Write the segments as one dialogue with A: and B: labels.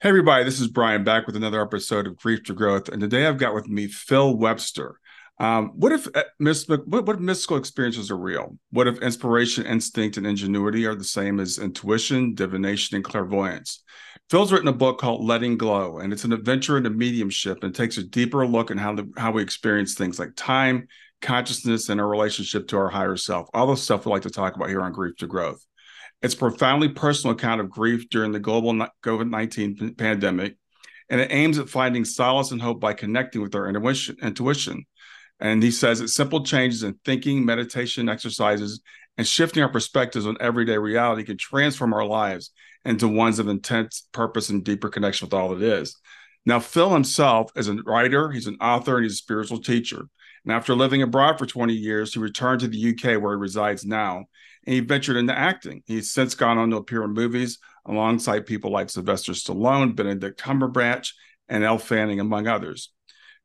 A: Hey, everybody, this is Brian back with another episode of Grief to Growth. And today I've got with me Phil Webster. Um, what if uh, what, mystical experiences are real? What if inspiration, instinct, and ingenuity are the same as intuition, divination, and clairvoyance? Phil's written a book called Letting Glow, and it's an adventure into mediumship and takes a deeper look at how the, how we experience things like time, consciousness, and our relationship to our higher self. All the stuff we like to talk about here on Grief to Growth. It's profoundly personal account of grief during the global COVID 19 pandemic, and it aims at finding solace and hope by connecting with our intuition. And he says that simple changes in thinking, meditation, exercises, and shifting our perspectives on everyday reality can transform our lives into ones of intense purpose and deeper connection with all it is. Now, Phil himself is a writer, he's an author, and he's a spiritual teacher. And after living abroad for 20 years, he returned to the UK where he resides now and he ventured into acting. He's since gone on to appear in movies alongside people like Sylvester Stallone, Benedict Cumberbatch, and Elle Fanning, among others.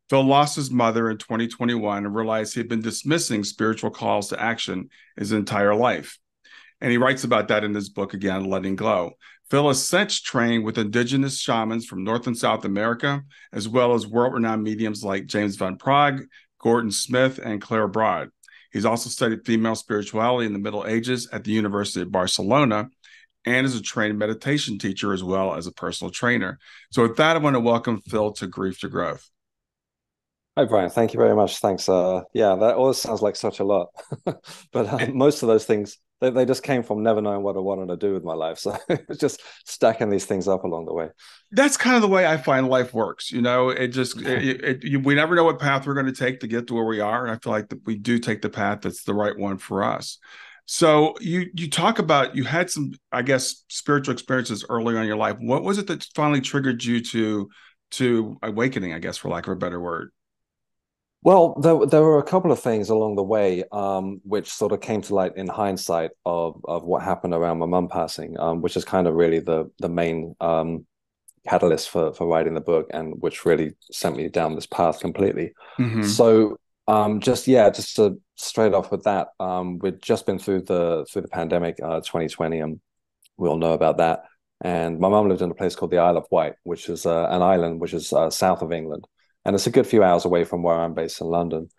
A: Phil lost his mother in 2021 and realized he had been dismissing spiritual calls to action his entire life. And he writes about that in his book again, Letting Glow. Phil has since trained with indigenous shamans from North and South America, as well as world renowned mediums like James Van Praagh, Gordon Smith, and Claire Broad. He's also studied female spirituality in the Middle Ages at the University of Barcelona and is a trained meditation teacher as well as a personal trainer. So, with that, I want to welcome Phil to Grief to Growth.
B: Hi, Brian. Thank you very much. Thanks. Uh, yeah, that always sounds like such a lot, but uh, most of those things they, they just came from never knowing what I wanted to do with my life. So it's just stacking these things up along the way.
A: That's kind of the way I find life works. You know, it just, it, it, we never know what path we're going to take to get to where we are. And I feel like that we do take the path that's the right one for us. So you you talk about you had some I guess spiritual experiences earlier on in your life. What was it that finally triggered you to to awakening? I guess for lack of a better word.
B: Well, there, there were a couple of things along the way um, which sort of came to light in hindsight of of what happened around my mum passing, um, which is kind of really the the main um, catalyst for for writing the book, and which really sent me down this path completely. Mm-hmm. So, um, just yeah, just to straight off with that, um, we'd just been through the through the pandemic, uh, 2020, and we all know about that. And my mum lived in a place called the Isle of Wight, which is uh, an island which is uh, south of England and it's a good few hours away from where I'm based in London.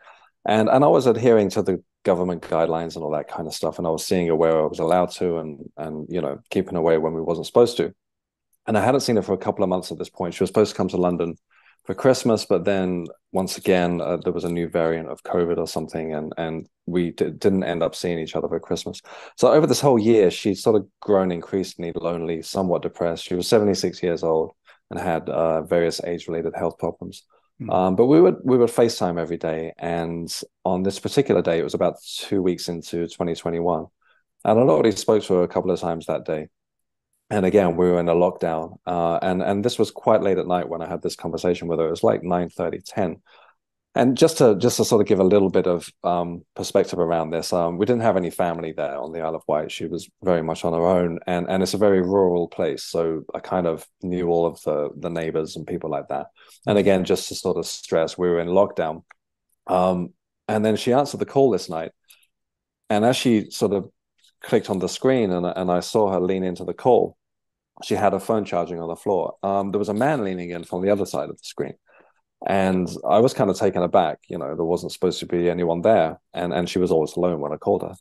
B: And and I was adhering to the government guidelines and all that kind of stuff, and I was seeing her where I was allowed to, and and you know keeping away when we wasn't supposed to. And I hadn't seen her for a couple of months at this point. She was supposed to come to London for Christmas, but then once again uh, there was a new variant of COVID or something, and and we d- didn't end up seeing each other for Christmas. So over this whole year, she'd sort of grown increasingly lonely, somewhat depressed. She was seventy six years old and had uh, various age related health problems. Hmm. Um, but we would we would FaceTime every day, and on this particular day, it was about two weeks into 2021, and I already spoke to her a couple of times that day. And again, we were in a lockdown, uh, and and this was quite late at night when I had this conversation with her. It was like 9 30, 10. And just to just to sort of give a little bit of um, perspective around this, um, we didn't have any family there on the Isle of Wight. She was very much on her own, and and it's a very rural place, so I kind of knew all of the the neighbors and people like that. And again, just to sort of stress, we were in lockdown, um, and then she answered the call this night, and as she sort of clicked on the screen, and and I saw her lean into the call, she had her phone charging on the floor. Um, there was a man leaning in from the other side of the screen and I was kind of taken aback. You know, there wasn't supposed to be anyone there, and and she was always alone when I called her.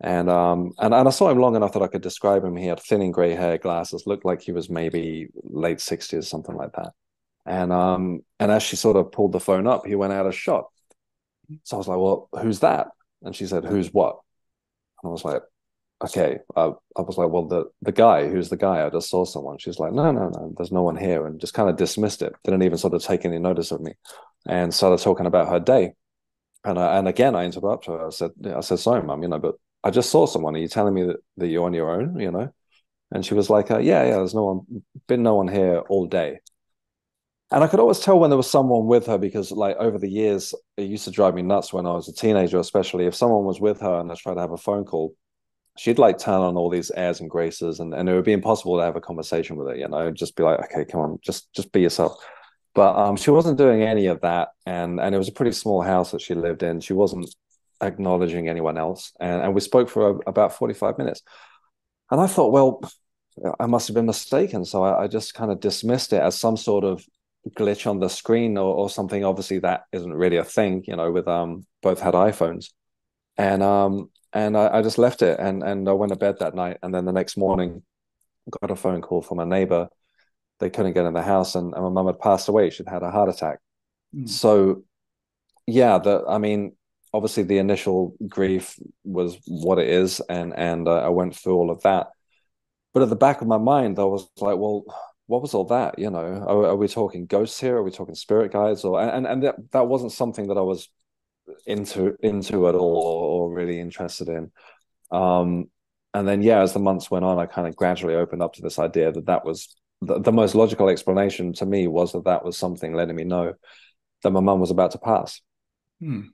B: And um and, and I saw him long enough that I could describe him. He had thinning grey hair, glasses, looked like he was maybe late sixties, something like that. And um and as she sort of pulled the phone up, he went out of shot. So I was like, "Well, who's that?" And she said, "Who's what?" And I was like, okay, I, I was like, well, the the guy, who's the guy? I just saw someone. She's like, no, no, no, there's no one here, and just kind of dismissed it. Didn't even sort of take any notice of me, and started talking about her day. And I, and again, I interrupted her. I said, I said, sorry, mum, you know, but I just saw someone. Are you telling me that, that you're on your own? You know? And she was like, uh, yeah, yeah, there's no one, been no one here all day. And I could always tell when there was someone with her because, like, over the years, it used to drive me nuts when I was a teenager, especially if someone was with her and I tried to have a phone call she'd like turn on all these airs and graces and, and it would be impossible to have a conversation with her you know just be like okay come on just just be yourself but um she wasn't doing any of that and and it was a pretty small house that she lived in she wasn't acknowledging anyone else and, and we spoke for a, about 45 minutes and i thought well I must have been mistaken. So I, I just kind of dismissed it as some sort of glitch on the screen or, or something. Obviously, that isn't really a thing, you know. With um, both had iPhones, and um, and I, I just left it, and and I went to bed that night, and then the next morning, got a phone call from a neighbor. They couldn't get in the house, and, and my mum had passed away. She'd had a heart attack. Mm. So, yeah, the I mean, obviously the initial grief was what it is, and and uh, I went through all of that. But at the back of my mind, I was like, well, what was all that? You know, are, are, we talking ghosts here? Are we talking spirit guides? Or and and that that wasn't something that I was into into at all or, or really interested in. Um, and then yeah, as the months went on, I kind of gradually opened up to this idea that that was the, the most logical explanation to me was that that was something letting me know that my mum was about to pass.
A: Hmm.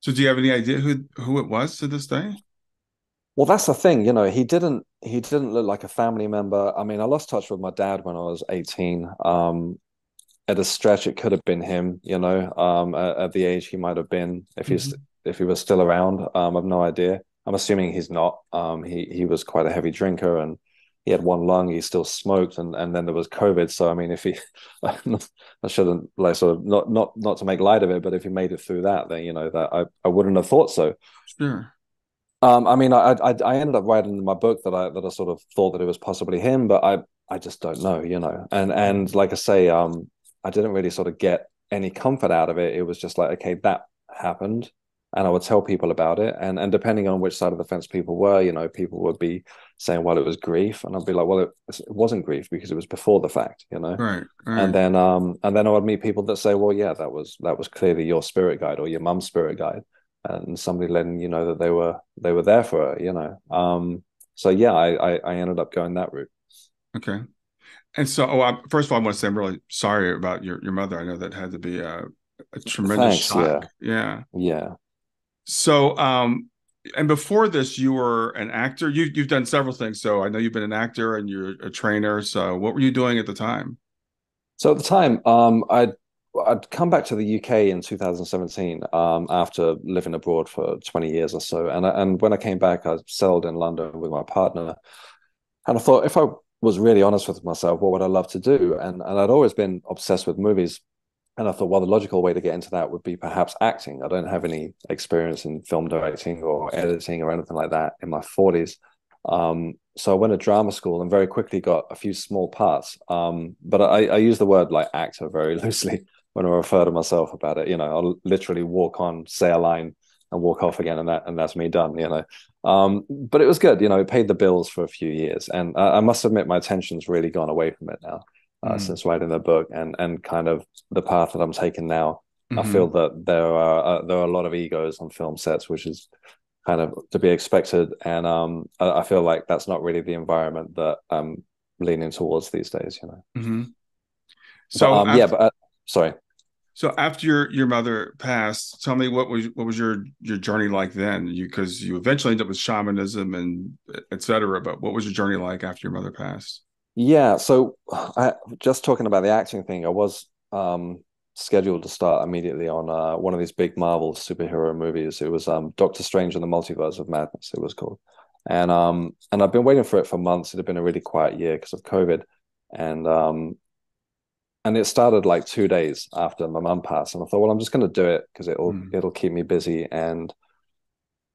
A: So, do you have any idea who who it was to this day?
B: Well, that's the thing, you know. He didn't. He didn't look like a family member. I mean, I lost touch with my dad when I was eighteen. Um, at a stretch, it could have been him. You know, um, at, at the age he might have been, if he's mm-hmm. if he was still around. Um, I've no idea. I'm assuming he's not. Um, he he was quite a heavy drinker and he had one lung. He still smoked, and and then there was COVID. So I mean, if he, I shouldn't like sort of not not not to make light of it, but if he made it through that, then you know that I I wouldn't have thought so.
A: Sure.
B: Um, I mean, I, I, I ended up writing in my book that I that I sort of thought that it was possibly him, but I I just don't know, you know. And and like I say, um, I didn't really sort of get any comfort out of it. It was just like, okay, that happened, and I would tell people about it, and and depending on which side of the fence people were, you know, people would be saying, well, it was grief, and I'd be like, well, it, it wasn't grief because it was before the fact, you know.
A: Right, right.
B: And then um and then I would meet people that say, well, yeah, that was that was clearly your spirit guide or your mum's spirit guide and somebody letting you know that they were they were there for her, you know. Um, so yeah, I, I, I ended up going that route.
A: Okay. And so, oh, I, first of all, I want to say I'm really sorry about your, your mother. I know that had to be a, a tremendous Thanks, shock.
B: Yeah. yeah. Yeah.
A: So, um, and before this, you were an actor. You you've done several things. So I know you've been an actor and you're a trainer. So what were you doing at the time?
B: So at the time, um, I'd I'd come back to the UK in 2017 um, after living abroad for 20 years or so, and and when I came back, I settled in London with my partner, and I thought if I was really honest with myself, what would I love to do? And and I'd always been obsessed with movies, and I thought, well, the logical way to get into that would be perhaps acting. I don't have any experience in film directing or editing or anything like that in my 40s. Um, so I went to drama school and very quickly got a few small parts. Um, but I, I use the word like actor very loosely when I refer to myself about it. You know, I'll literally walk on, say a line, and walk off again, and that and that's me done. You know, um, but it was good. You know, it paid the bills for a few years, and I, I must admit my attention's really gone away from it now uh, mm. since writing the book, and and kind of the path that I'm taking now. Mm-hmm. I feel that there are uh, there are a lot of egos on film sets, which is kind of to be expected, and um, I, I feel like that's not really the environment that I'm leaning towards these days. You know.
A: Mm-hmm. So
B: but, um, after- yeah, but uh, sorry.
A: So after your your mother passed, tell me what was what was your your journey like then? You because you eventually ended up with shamanism and etc. But what was your journey like after your mother passed?
B: Yeah, so I, just talking about the acting thing, I was um, scheduled to start immediately on uh, one of these big Marvel superhero movies. It was um, Doctor Strange and the Multiverse of Madness. It was called, and um, and I've been waiting for it for months. It had been a really quiet year because of COVID, and um, and it started like two days after my mum passed. And i thought well i'm just going to do it because it'll mm. it'll keep me busy and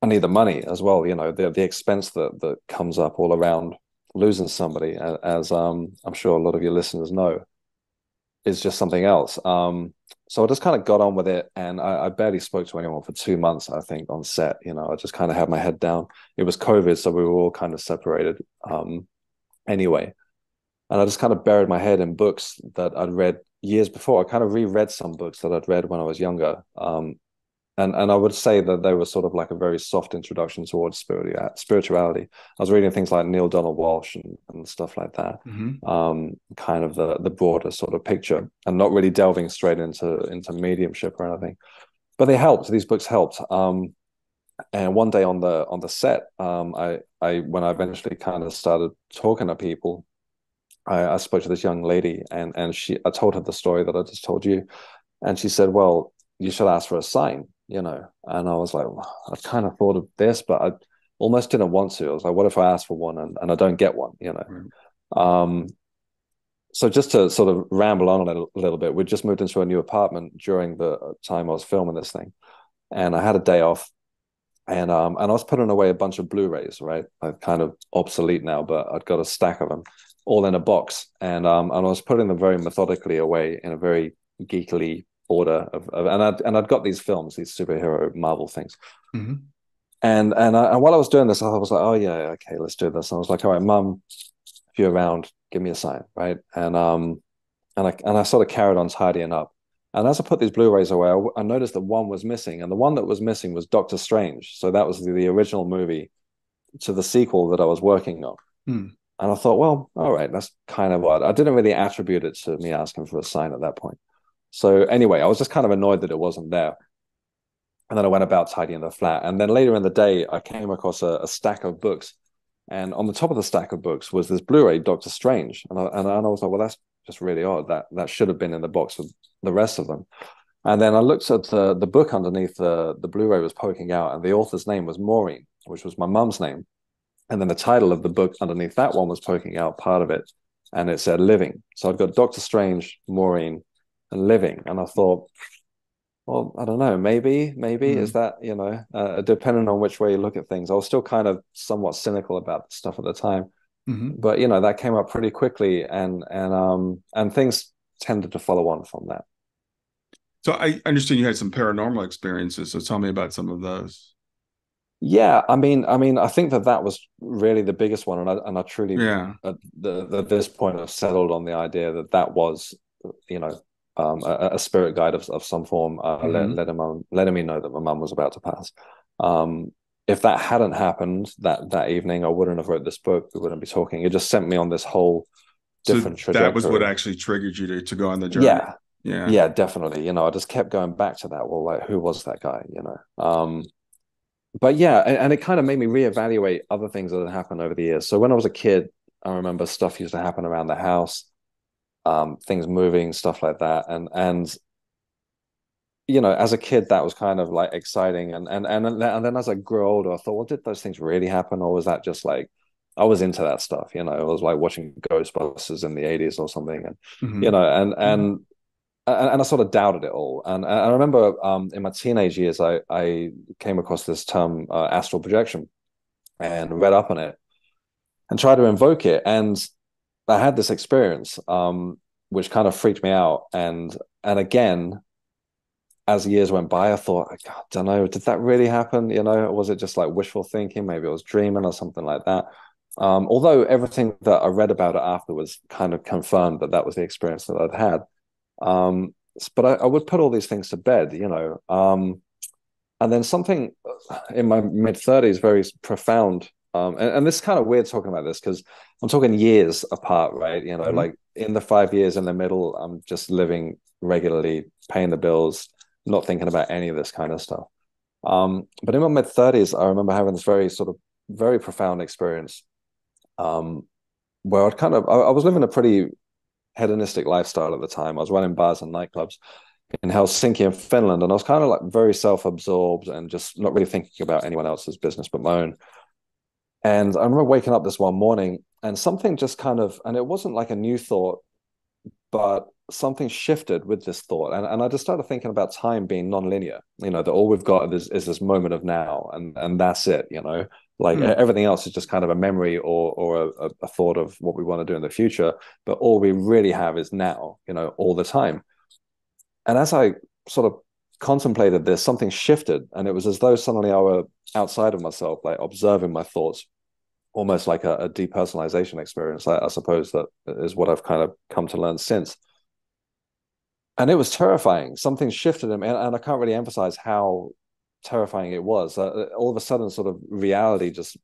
B: i need the money as well you know the the expense that that comes up all around losing somebody as um i'm sure a lot of your listeners know is just something else. Um so i just kind of got on with it and I, I barely spoke to anyone for two months i think on set you know i just kind of had my head down. It was covid so we were all kind of separated um anyway and I just kind of buried my head in books that I'd read years before. I kind of reread some books that I'd read when I was younger, um, and and I would say that they were sort of like a very soft introduction towards spirituality. I was reading things like Neale Donald Walsch and, and stuff like that, mm-hmm. um, kind of the the broader sort of picture, and not really delving straight into into mediumship or anything. But they helped. These books helped. Um, and one day on the on the set, um, I I when I eventually kind of started talking to people I, I spoke to this young lady and and she I told her the story that I just told you, and she said, "Well, you should ask for a sign," you know. And I was like, well, I kind of thought of this, but I almost didn't want to. I was like, what if I ask for one and, and I don't get one, you know? Right. Um, so just to sort of ramble on a little, a little bit, we just moved into a new apartment during the time I was filming this thing, and I had a day off, and um and I was putting away a bunch of Blu-rays, right? I'm kind of obsolete now, but I'd got a stack of them, all in a box, and um and I was putting them very methodically away in a very geekily order of, of and I'd and I'd got these films, these superhero Marvel things. Mm-hmm. And and, I, and while I was doing this, I was like, oh yeah, okay, let's do this. And I was like, all right, mum, if you're around, give me a sign, right? And um, and I and I sort of carried on tidying up. And as I put these Blu-rays away, I, I noticed that one was missing, and the one that was missing was Doctor Strange. So that was the, the original movie to the sequel that I was working on. Hmm. And I thought, well, all right, that's kind of odd. I didn't really attribute it to me asking for a sign at that point. So anyway, I was just kind of annoyed that it wasn't there. And then I went about tidying the flat. And then later in the day, I came across a, a stack of books and on the top of the stack of books was this Blu-ray Doctor Strange, and I, and I was like, well, that's just really odd. That that should have been in the box with the rest of them. And then I looked at the the book underneath the the Blu-ray was poking out, and the author's name was Maureen, which was my mum's name. And then the title of the book underneath that one was poking out part of it, and it said Living. So I've got Doctor Strange, Maureen, and Living, and I thought well, I don't know. Maybe, maybe mm. is that you know, uh, depending on which way you look at things. I was still kind of somewhat cynical about stuff at the time, mm-hmm. but you know that came up pretty quickly, and and um and things tended to follow on from that.
A: So I understand you had some paranormal experiences. So tell me about some of those.
B: Yeah, I mean, I mean, I think that that was really the biggest one, and I and I truly, yeah, at, the, at this point, I've settled on the idea that that was, you know, um, a, a, spirit guide of, of some form, uh, mm-hmm. let, letting, mom, letting me know that my mum was about to pass. Um, if that hadn't happened that that evening, I wouldn't have wrote this book. We wouldn't be talking. It just sent me on this whole different so
A: trajectory. That was what actually triggered you to, to go on the journey.
B: Yeah, yeah, yeah, definitely. You know, I just kept going back to that. Well, like, who was that guy? You know. Um, but yeah, and, and it kind of made me reevaluate other things that had happened over the years. So when I was a kid, I remember stuff used to happen around the house um, things moving, stuff like that. And and you know, as a kid, that was kind of like exciting. And and and and then as I grew older, I thought, well, did those things really happen, or was that just like I was into that stuff? You know, I was like watching Ghostbusters in the '80s or something, and mm-hmm. you know, and mm-hmm. And. And, I sort of doubted it all. And, and I remember um, in my teenage years, I, I came across this term, uh, astral projection, and read up on it and tried to invoke it. And I had this experience, um, which kind of freaked me out. And and again, as years went by, I thought, I don't know, did that really happen? You know, or was it just like wishful thinking? Maybe I was dreaming or something like that. Um, although everything that I read about it afterwards kind of confirmed that that was the experience that I'd had. Um, but I, I, would put all these things to bed, you know. Um, and then something in my mid 30s, very profound um, and, and this is kind of weird talking about this because I'm talking years apart, right? You know, mm-hmm. like in the five years in the middle, I'm just living regularly, paying the bills, not thinking about any of this kind of stuff. Um, but in my mid 30s, I remember having this very sort of very profound experience um, where I'd kind of, I, I was living a pretty hedonistic lifestyle at the time. I was running bars and nightclubs in Helsinki in Finland, and I was kind of like very self-absorbed and just not really thinking about anyone else's business but my own. And I remember waking up this one morning and something just kind of, and it wasn't like a new thought, but something shifted with this thought. And, and I just started thinking about time being nonlinear, you know, that all we've got is, is this moment of now and, and that's it, you know, like mm. everything else is just kind of a memory or, or a, a thought of what we want to do in the future. But all we really have is now, you know, all the time. And as I sort of contemplated this, something shifted, and it was as though suddenly I were outside of myself, like observing my thoughts, almost like a, a depersonalization experience. I, I, suppose that is what I've kind of come to learn since. And it was terrifying. Something shifted in me, and, and I can't really emphasize how terrifying it was. Uh, all of a sudden, sort of reality just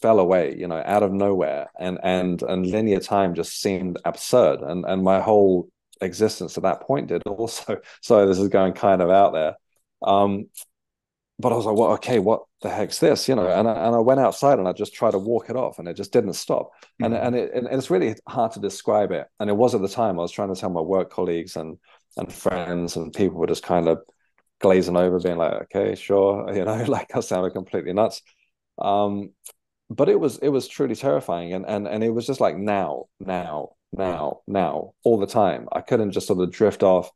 B: fell away, you know, out of nowhere, and and and linear time just seemed absurd, and and my whole existence at that point did also. So this is going kind of out there. Um, but I was like, well, okay, what the heck's this? You know, and I, and I went outside and I just tried to walk it off and it just didn't stop. Mm-hmm. And, and, it, and it's really hard to describe it. And it was at the time I was trying to tell my work colleagues and, and friends and people were just kind of glazing over being like, okay, sure. You know, like I sounded completely nuts. Um, but it was it was truly terrifying, and and and it was just like now, now, now, now, all the time. I couldn't just sort of drift off,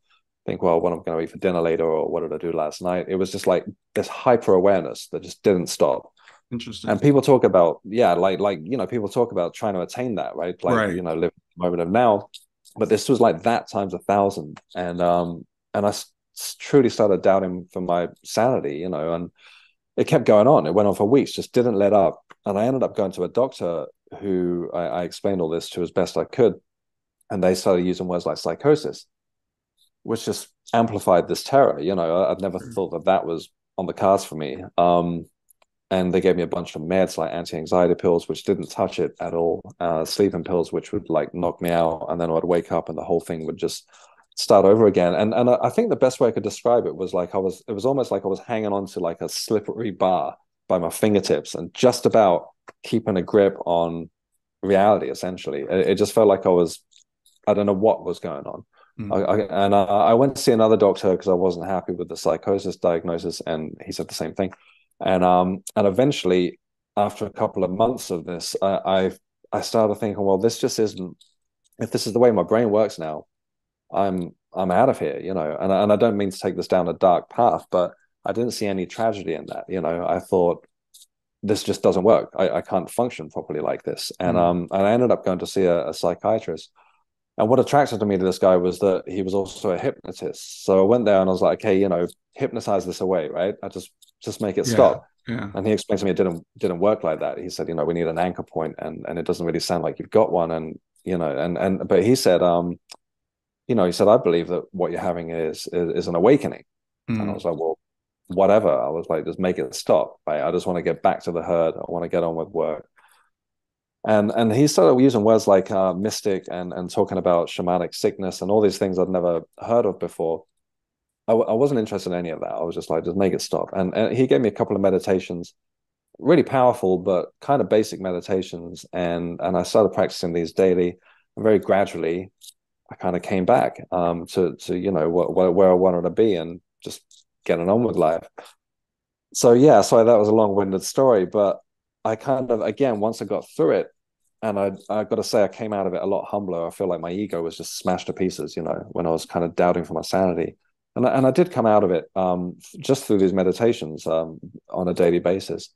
B: think, well, what I'm going to eat for dinner later, or what did I do last night? It was just like this hyper awareness that just didn't stop.
A: Interesting.
B: And people talk about, yeah, like like you know, people talk about trying to attain that, right? Like right. you know, live the moment of now. But this was like that times a thousand, and um, and I truly started doubting for my sanity, you know, and it kept going on. It went on for weeks, just didn't let up. And I ended up going to a doctor who I, I explained all this to as best I could. And they started using words like psychosis, which just amplified this terror. You know, I'd never mm-hmm. thought that that was on the cards for me. Um, and they gave me a bunch of meds like anti-anxiety pills which didn't touch it at all uh, sleeping pills which would like knock me out and then i'd wake up and the whole thing would just start over again. And and I think the best way I could describe it was like I was it was almost like I was hanging on to like a slippery bar by my fingertips and just about keeping a grip on reality. Essentially, it, it just felt like I was I don't know what was going on. Mm. I, I, and I, I, went to see another doctor because I wasn't happy with the psychosis diagnosis, and he said the same thing. And um and eventually, after a couple of months of this, I I, I started thinking, well, this just isn't. If this is the way my brain works now, I'm I'm out of here, you know. And and I don't mean to take this down a dark path, but I didn't see any tragedy in that. You know, I thought this just doesn't work. I, I can't function properly like this. And mm. um and I ended up going to see a, a psychiatrist. And what attracted to me to this guy was that he was also a hypnotist. So I went there and I was like, okay, you know, hypnotize this away, right? I just just make it yeah, stop. Yeah. And he explained to me it didn't didn't work like that. He said, you know, we need an anchor point and and it doesn't really sound like you've got one. And you know, and and but he said, um, you know, he said, I believe that what you're having is is, is an awakening. Mm. And I hmm. was like, well, whatever. I was like, just make it stop. Right? I just want to get back to the herd. I want to get on with work. And and he started using words like uh, mystic and and talking about shamanic sickness and all these things I'd never heard of before. I, I wasn't interested in any of that. I was just like, just make it stop. And, and he gave me a couple of meditations, really powerful but kind of basic meditations. And and I started practicing these daily. And very gradually, I kind of came back um, to to you know where I wanted to be and just getting on with life. So yeah, sorry that was a long-winded story, but I kind of again once I got through it, and I I got to say I came out of it a lot humbler. I feel like my ego was just smashed to pieces, you know, when I was kind of doubting for my sanity, and I, and I did come out of it um, just through these meditations um, on a daily basis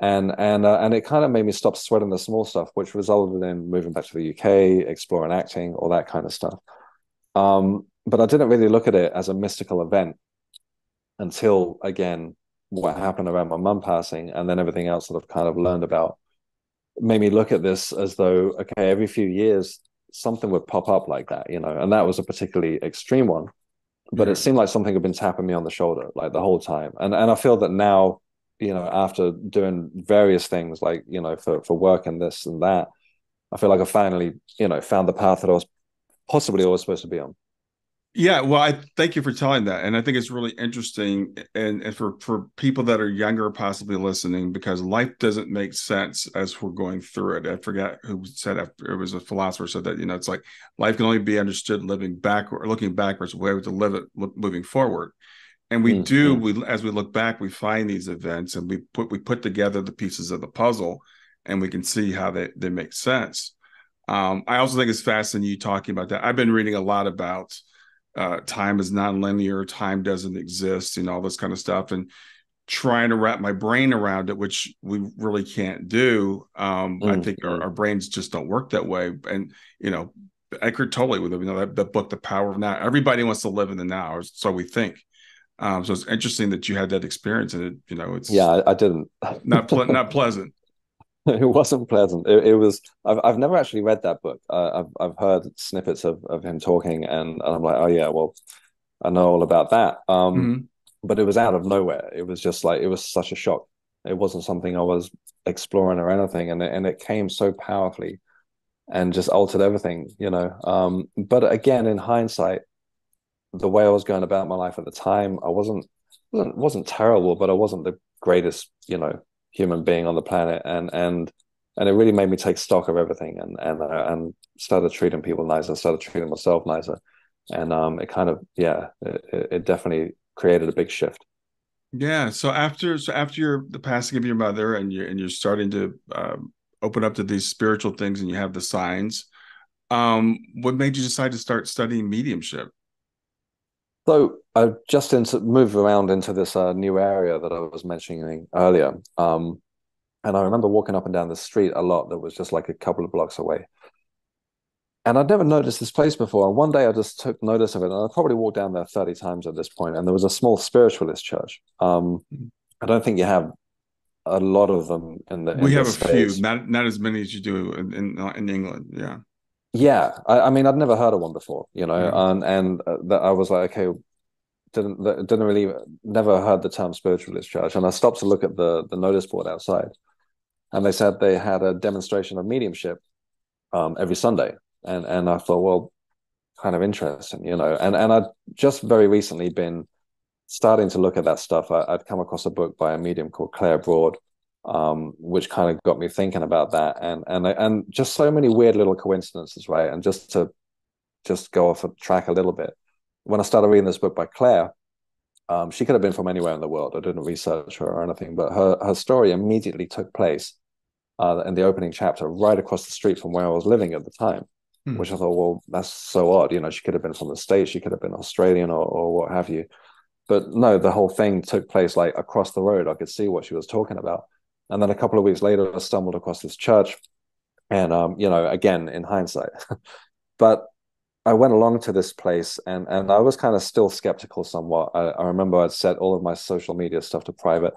B: and and uh, and it kind of made me stop sweating the small stuff, which resulted in moving back to the UK, exploring acting, all that kind of stuff. Um, but I didn't really look at it as a mystical event until again what happened around my mum passing, and then everything else that I've kind of learned about made me look at this as though okay, every few years something would pop up like that, you know, and that was a particularly extreme one. But it seemed like something had been tapping me on the shoulder like the whole time, and and I feel that now you know, after doing various things like, you know, for, for work and this and that, I feel like I finally, you know, found the path that I was possibly always supposed to be on.
A: Yeah, well, I thank you for telling that, and I think it's really interesting, and, and for for people that are younger, possibly listening, because life doesn't make sense as we're going through it. I forget who said after it was a philosopher said that you know it's like life can only be understood living backward, looking backwards. We have to live it moving forward and we mm-hmm. do we as we look back we find these events and we put we put together the pieces of the puzzle and we can see how they, they make sense. Um, i also think it's fascinating you talking about that. I've been reading a lot about uh, time is non-linear time doesn't exist and all this kind of stuff and trying to wrap my brain around it which we really can't do. Um, mm-hmm. i think our, our, brains just don't work that way. And you know Eckhart Tolle with you know that, that book the power of now everybody wants to live in the now so we think um, so it's interesting that you had that experience, and it, you know, it's
B: yeah, I, I didn't
A: not ple- not pleasant.
B: it wasn't pleasant. It, it, was. I've I've never actually read that book. Uh, I've I've heard snippets of of him talking, and, and I'm like, oh yeah, well, I know all about that. Um, mm-hmm. but it was out of nowhere. It was just like it was such a shock. It wasn't something I was exploring or anything, and it, and it came so powerfully, and just altered everything, you know. Um, but again, in hindsight, the way I was going about my life at the time, I wasn't wasn't wasn't terrible, but I wasn't the greatest, you know, human being on the planet, and and and it really made me take stock of everything, and and uh, and started treating people nicer, started treating myself nicer, and um, it kind of yeah, it, it definitely created a big shift.
A: Yeah. So after so after your the passing of your mother and you and you're starting to um, open up to these spiritual things and you have the signs, um, what made you decide to start studying mediumship?
B: So I just into moved around into this uh, new area that I was mentioning earlier. Um, and I remember walking up and down the street a lot that was just like a couple of blocks away. And I'd never noticed this place before. And one day I just took notice of it. And I probably walked down there 30 times at this point. And there was a small spiritualist church. Um. I don't think you have a lot of them in the.
A: We have
B: a
A: States. few, not not as many as you do in in, in England. Yeah.
B: Yeah, I, I, mean, I'd never heard of one before, you know, yeah. and and uh, that I was like, okay, didn't didn't really never heard the term spiritualist church, and I stopped to look at the the notice board outside, and they said they had a demonstration of mediumship um, every Sunday, and and I thought, well, kind of interesting, you know, and and I'd just very recently been starting to look at that stuff. I, would come across a book by a medium called Claire Broad, um, which kind of got me thinking about that, and and and just so many weird little coincidences, right? And just to just go off a track a little bit, when I started reading this book by Claire, um, she could have been from anywhere in the world. I didn't research her or anything, but her her story immediately took place uh, in the opening chapter, right across the street from where I was living at the time. Hmm. Which I thought, well, that's so odd. You know, she could have been from the states, she could have been Australian or, or what have you. But no, the whole thing took place like across the road. I could see what she was talking about. And then a couple of weeks later, I stumbled across this church, and um, you know, again in hindsight, but I went along to this place and and I was kind of still skeptical somewhat. I, I, remember I'd set all of my social media stuff to private.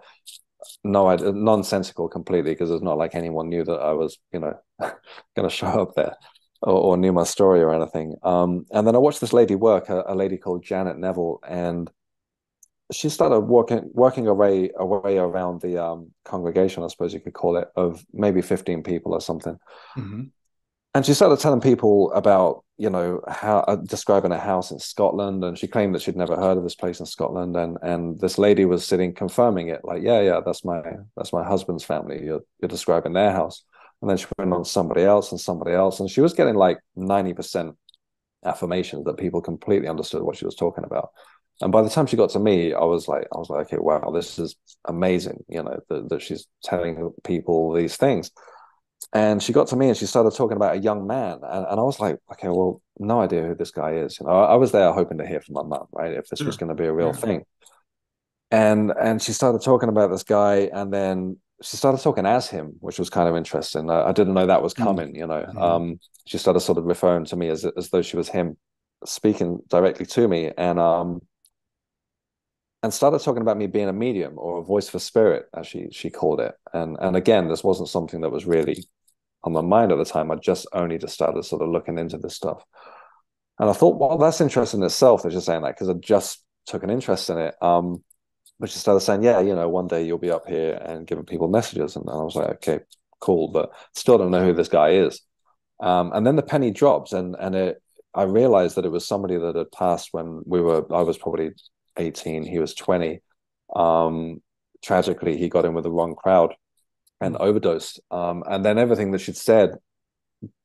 B: No, I nonsensical completely because it's not like anyone knew that I was, you know, going to show up there or, or, knew my story or anything. Um, and then I watched this lady work, a, a lady called Janet Neville, and she started working working her way away around the um, congregation, I suppose you could call it, of maybe fifteen people or something. Mm-hmm. And she started telling people about you know how uh, describing a house in Scotland and she claimed that she'd never heard of this place in Scotland and and this lady was sitting confirming it like yeah yeah that's my that's my husband's family. You're you're describing their house. And then she went on somebody else and somebody else and she was getting like 90% affirmations that people completely understood what she was talking about and by the time she got to me i was like i was like okay wow this is amazing you know that, that she's telling people these things and she got to me and she started talking about a young man and, and i was like okay well no idea who this guy is you know i, I was there hoping to hear from my mum right if this was going to be a real yeah. thing and and she started talking about this guy and then she started talking as him which was kind of interesting i, I didn't know that was hmm. coming mm. you know mm. um she started sort of referring to me as as though she was him speaking directly to me and um and started talking about me being a medium or a voice for spirit, as she she called it. And and again, this wasn't something that was really on my mind at the time. I just only just started sort of looking into this stuff. And I thought, well, that's interesting in itself that you're saying that because I just took an interest in it. Um, but she started saying, yeah, you know, one day you'll be up here and giving people messages. And I was like, okay, cool, but still don't know who this guy is. Um, and then the penny drops and and it I realized that it was somebody that had passed when we were I was probably 18, he was 20. Um, tragically, he got in with the wrong crowd and mm. overdosed. Um, and then everything that she'd said,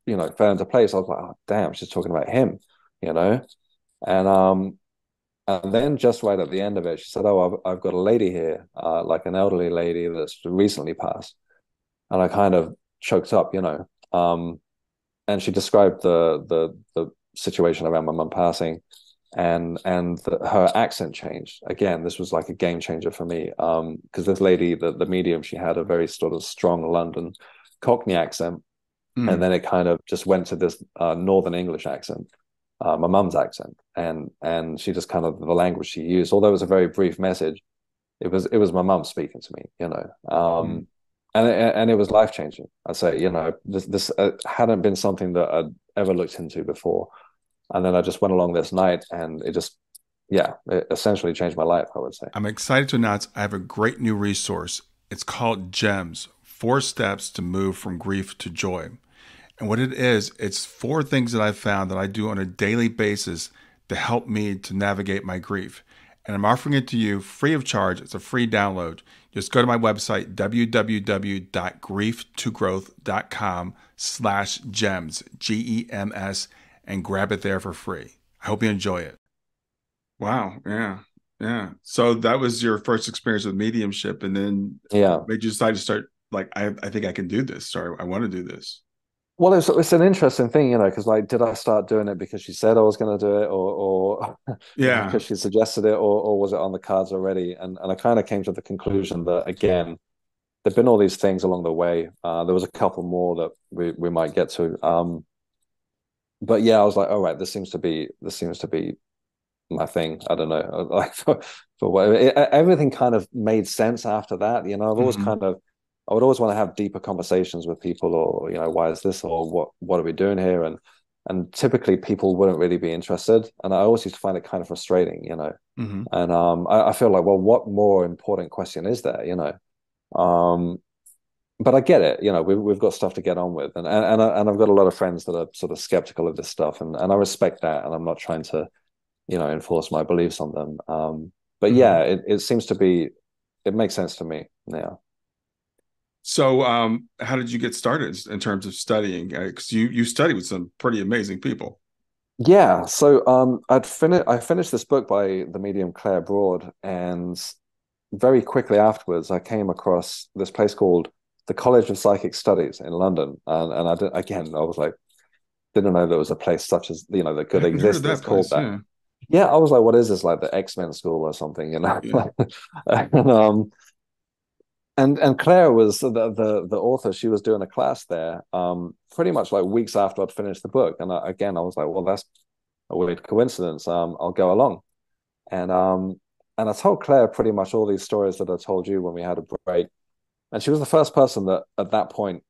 B: you know, fell into place. I was like, oh, damn, she's talking about him, you know? And um, and then just right at the end of it, she said, "Oh, I've, I've got a lady here, uh, like an elderly lady that's recently passed," and I kind of choked up, you know. Um, and she described the the the situation around my mum passing, and and the, her accent changed again this was like a game changer for me um because this lady the, the medium she had a very sort of strong london cockney accent mm. and then it kind of just went to this uh, northern english accent uh, my mum's accent and and she just kind of the language she used although it was a very brief message it was it was my mum speaking to me you know um mm. and it, and it was life changing i'd say you know this this uh, hadn't been something that i'd ever looked into before and then I just went along this night, and it just, yeah, it essentially changed my life. I would say.
A: I'm excited to announce I have a great new resource. It's called Gems: Four Steps to Move from Grief to Joy. And what it is, it's four things that I've found that I do on a daily basis to help me to navigate my grief. And I'm offering it to you free of charge. It's a free download. Just go to my website, www.grieftogrowth.com slash gems, G-E-M-S, and grab it there for free. I hope you enjoy it. Wow. Yeah. Yeah. So that was your first experience with mediumship, and then
B: yeah,
A: made you decide to start like I I think I can do this. Sorry, I want to do this.
B: Well, it's it's an interesting thing, you know, because like, did I start doing it because she said I was going to do it, or or
A: yeah,
B: because she suggested it, or or was it on the cards already? And and I kind of came to the conclusion that again, there've been all these things along the way. Uh, there was a couple more that we we might get to. Um, but yeah, I was like, all right, this seems to be this seems to be my thing. I don't know, like for, for whatever. It, everything kind of made sense after that. You know, I've always mm-hmm. kind of I would always want to have deeper conversations with people, or you know, why is this, or what what are we doing here, and and typically people wouldn't really be interested, and I always used to find it kind of frustrating, you know. Mm-hmm. And um, I, I, feel like, well, what more important question is there, you know? Um, but I get it, you know, we, we've got stuff to get on with, and and and, I, and I've got a lot of friends that are sort of skeptical of this stuff, and and I respect that, and I'm not trying to, you know, enforce my beliefs on them. Um, but mm-hmm. yeah, it, it seems to be, it makes sense to me. Yeah.
A: So, um, how did you get started in terms of studying? Because uh, you you studied with some pretty amazing people.
B: Yeah. So, um, I'd finished. I finished this book by the medium Claire Broad, and very quickly afterwards, I came across this place called the College of Psychic Studies in London, and and I did, again, I was like, didn't know there was a place such as you know that could exist that's called that. Yeah. yeah. I was like, what is this? Like the X Men school or something, you know? Yeah. and, um, and and Claire was the, the the author. She was doing a class there, um, pretty much like weeks after I'd finished the book. And I, again, I was like, well, that's a weird coincidence. Um, I'll go along. And um, and I told Claire pretty much all these stories that I told you when we had a break. And she was the first person that at that point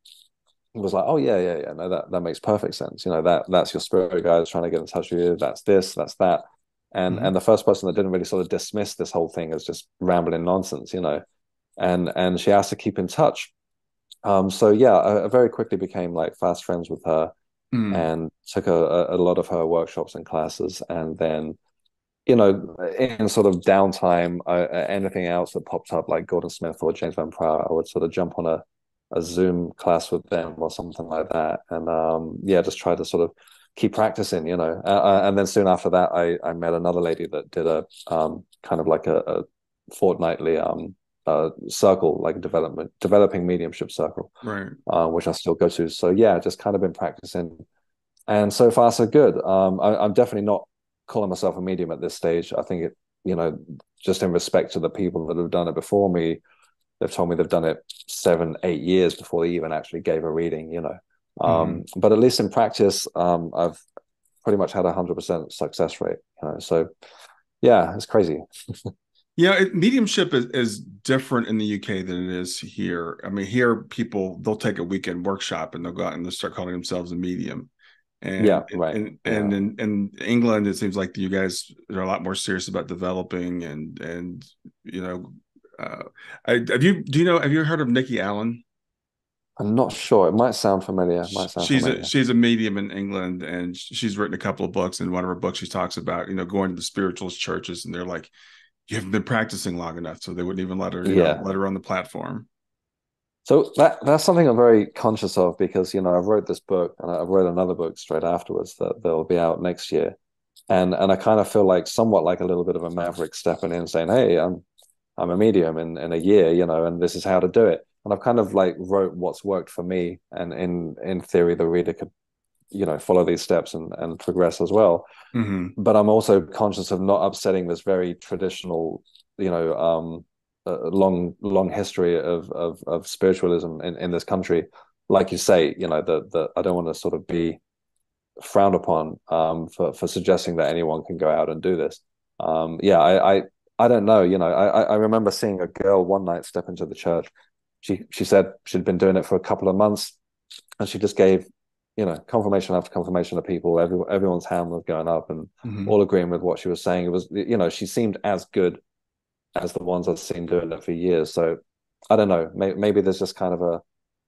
B: was like, oh yeah, yeah, yeah, no, that that makes perfect sense. You know, that that's your spirit guide trying to get in touch with you. That's this, that's that. And mm-hmm. and the first person that didn't really sort of dismiss this whole thing as just rambling nonsense, you know and and she asked to keep in touch. Um, so yeah, I, I, very quickly became like fast friends with her, mm. and took a, a, lot of her workshops and classes, and then. You know, in sort of downtime, uh, anything else that popped up, like Gordon Smith or James Van Praagh, I would sort of jump on a, a Zoom class with them or something like that, and um, yeah, just try to sort of keep practicing, you know. Uh, and then soon after that, I I met another lady that did a um, kind of like a, a fortnightly um, uh, circle, like development, developing mediumship circle,
A: right?
B: Uh, which I still go to. So yeah, just kind of been practicing, and so far so good. Um, I, am definitely not calling myself a medium at this stage. I think it, you know, just in respect to the people that have done it before me, they've told me they've done it seven, eight years before they even actually gave a reading. You know, um, mm. but at least in practice, um, I've pretty much had a hundred percent success rate. You know, so yeah, it's crazy.
A: Yeah, it, mediumship is, is different in the UK than it is here. I mean, here people they'll take a weekend workshop and they'll go out and they'll start calling themselves a medium.
B: And, yeah, right.
A: And, yeah. and in, in England, it seems like you guys are a lot more serious about developing and and you know, uh, I, have you do you know have you heard of Nicky Alan?
B: I'm not sure. It might sound familiar. Might sound
A: she's
B: familiar.
A: a she's a medium in England, and she's written a couple of books. And one of her books, she talks about you know going to the spiritualist churches, and they're like, you haven't been practicing long enough, so they wouldn't even let her, yeah. Know, let her on the platform.
B: So that that's something I'm very conscious of because you know I wrote this book and I wrote another book straight afterwards that they'll be out next year, and and I kind of feel like somewhat like a little bit of a maverick stepping in saying, hey, I'm I'm a medium in in a year, you know, and this is how to do it. And I've kind of like wrote what's worked for me, and in in theory the reader could you know follow these steps and and progress as well mm-hmm. but i'm also conscious of not upsetting this very traditional you know um uh, long long history of of, of spiritualism in, in this country like you say you know that that i don't want to sort of be frowned upon um for for suggesting that anyone can go out and do this um yeah i i i don't know you know i i remember seeing a girl one night step into the church she she said she'd been doing it for a couple of months and she just gave you know, confirmation after confirmation of people, every, everyone's hand was going up and mm-hmm. all agreeing with what she was saying. It was, you know, she seemed as good as the ones I've seen doing it for years. So I don't know. Maybe, maybe there's just kind of a,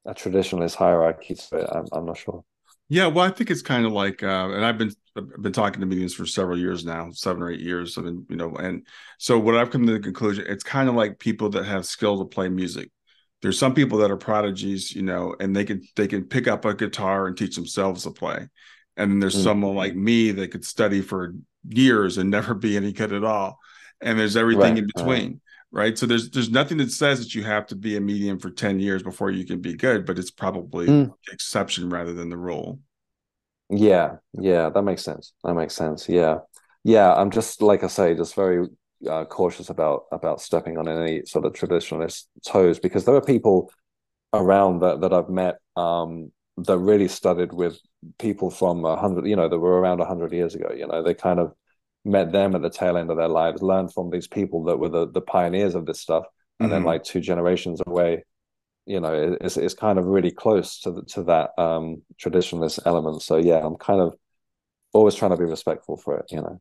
B: a traditionalist hierarchy to it. I'm, I'm not sure.
A: Yeah, well, I think it's kind of like, uh, and I've been I've been talking to mediums for several years now, seven or eight years. I mean, you know, and so what I've come to the conclusion, it's kind of like people that have skill to play music there's some people that are prodigies, you know, and they can they can pick up a guitar and teach themselves to play. And then there's mm-hmm. someone like me that could study for years and never be any good at all. And there's everything right, in between. Right. right. So there's there's nothing that says that you have to be a medium for 10 years before you can be good, but it's probably mm. exception rather than the rule.
B: Yeah, yeah, that makes sense. That makes sense. Yeah. Yeah, I'm just like I say, just very uh, cautious about about stepping on any sort of traditionalist toes because there are people around that that I've met um, that really studied with people from a hundred, you know, that were around a hundred years ago. You know, they kind of met them at the tail end of their lives, learned from these people that were the the pioneers of this stuff, and mm-hmm. then like two generations away, you know, it's it's kind of really close to the, to that um, traditionalist element. So yeah, I'm kind of always trying to be respectful for it. You know.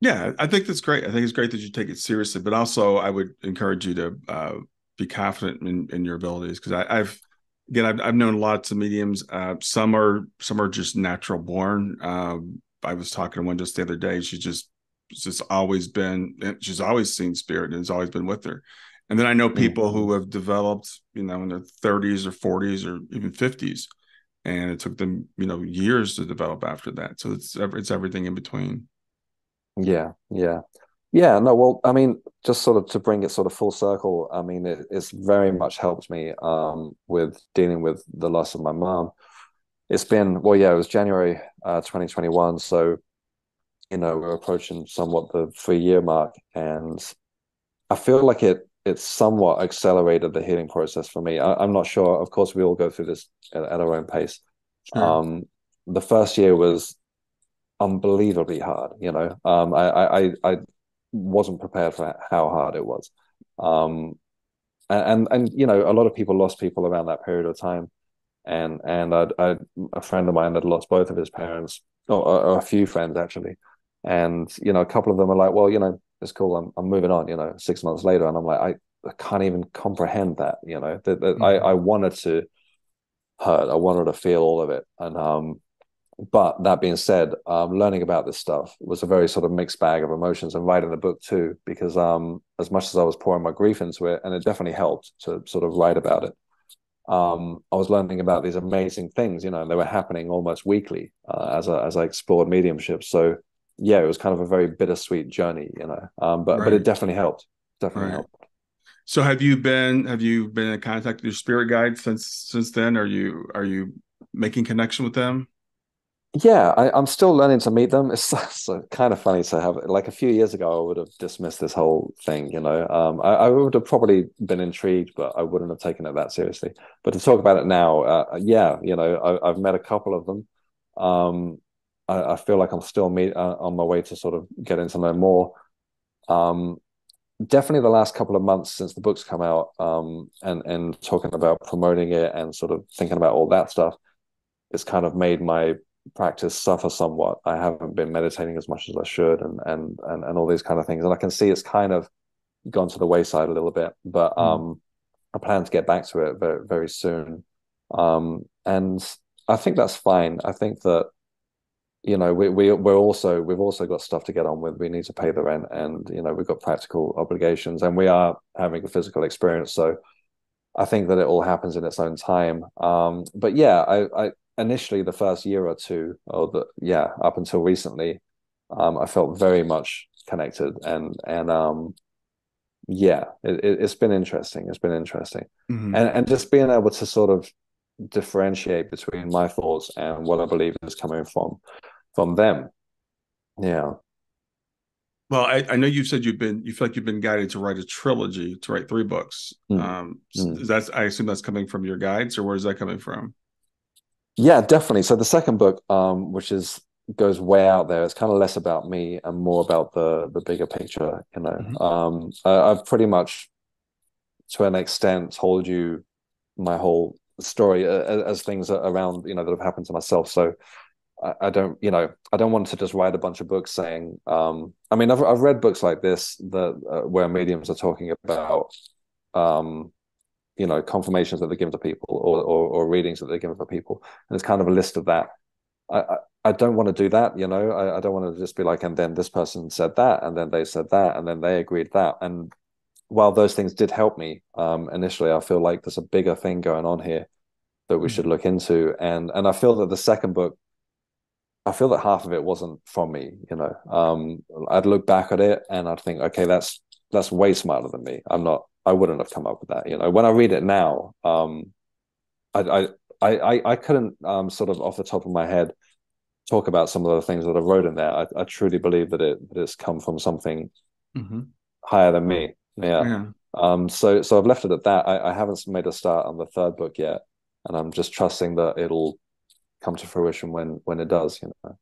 A: Yeah, I think that's great. I think it's great that you take it seriously, but also I would encourage you to uh, be confident in, in your abilities because I've again I've, I've known lots of mediums. Uh, some are some are just natural born. Um, I was talking to one just the other day. She just just always been she's always seen spirit and it's always been with her. And then I know people mm-hmm. who have developed, you know, in their 30s or 40s or even 50s, and it took them, you know, years to develop after that. So it's it's everything in between.
B: Yeah, yeah. Yeah, no, well, I mean, just sort of to bring it sort of full circle, I mean, it, it's very much helped me um, with dealing with the loss of my mom. It's been, well, yeah, it was January uh, 2021. So, you know, we're approaching somewhat the three year mark. And I feel like it, it somewhat accelerated the healing process for me. I, am not sure. Of course, we all go through this at, at our own pace. Um, the first year was unbelievably hard. You know, um, I, I, I wasn't prepared for how hard it was. Um, and, and, and you know, a lot of people lost people around that period of time, and and I'd, I'd, a friend of mine had lost both of his parents, or, or, a few friends actually, and you know, a couple of them are like, well, you know, it's cool, I'm I'm moving on. You know, six months later, and I'm like, I, I can't even comprehend that. You know, that, that mm-hmm. I I wanted to hurt, I wanted to feel all of it, and um, but that being said, um, learning about this stuff was a very sort of mixed bag of emotions, and writing the book too, because um, as much as I was pouring my grief into it, and it definitely helped to sort of write about it. Um, I was learning about these amazing things, you know, and they were happening almost weekly uh, as I, as I explored mediumship. So yeah, it was kind of a very bittersweet journey, you know, um, but right. but it definitely helped. Definitely right. helped.
A: So have you been have you been in contact with your spirit guide since since then? Are you are you making connection with them?
B: yeah, I, am still learning to meet them. It's, it's, kind of funny to have like a few years ago, I would have dismissed this whole thing. You know, um, I, I, would have probably been intrigued, but I wouldn't have taken it that seriously. But to talk about it now, uh, yeah, you know, I, have met a couple of them. Um, I, I, feel like I'm still meet, uh, on my way to sort of getting to know more. Um, definitely the last couple of months since the book's come out, um, and and talking about promoting it and sort of thinking about all that stuff, it's kind of made my practice suffer somewhat. I haven't been meditating as much as I should, and and and and all these kind of things. And I can see it's kind of gone to the wayside a little bit. But mm. um, I plan to get back to it very very soon. Um, and I think that's fine. I think that you know we we we're also we've also got stuff to get on with. We need to pay the rent, and you know we've got practical obligations, and we are having a physical experience. So I think that it all happens in its own time. Um, but yeah, I, I initially the first year or two, or the yeah, up until recently, um, I felt very much connected and and um, yeah, it, has been interesting. It's been interesting, mm-hmm. and and just being able to sort of differentiate between my thoughts and what I believe is coming from from them. Yeah.
A: Well, I, I know you've said you've been you feel like you've been guided to write a trilogy to write three books. Mm. Um, mm. That's I assume that's coming from your guides, or where is that coming from?
B: Yeah, definitely. So the second book, um, which is goes way out there, it's kind of less about me and more about the the bigger picture. You know, mm-hmm. um, I, I've pretty much, to an extent, told you my whole story as, as things around you know that have happened to myself. So I, I, don't, you know, I don't want to just write a bunch of books saying. Um, I mean, I've I've read books like this that uh, where mediums are talking about um, you know confirmations that they're given to people or, or, or readings that they're given for people and it's kind of a list of that i i, I don't want to do that you know I, I don't want to just be like and then this person said that and then they said that and then they agreed that and while those things did help me um, initially i feel like there's a bigger thing going on here that we mm-hmm. should look into and and i feel that the second book I feel that half of it wasn't from me. You know, um, I'd look back at it and I'd think, okay, that's that's way smarter than me. I'm not. I wouldn't have come up with that. You know, when I read it now, um, I I I I couldn't um, sort of off the top of my head talk about some of the things that I wrote in there. I, I truly believe that it that it's come from something mm-hmm. higher than me. Yeah. yeah. Um. So so I've left it at that. I, I haven't made a start on the third book yet, and I'm just trusting that it'll come to fruition when when it does. You know.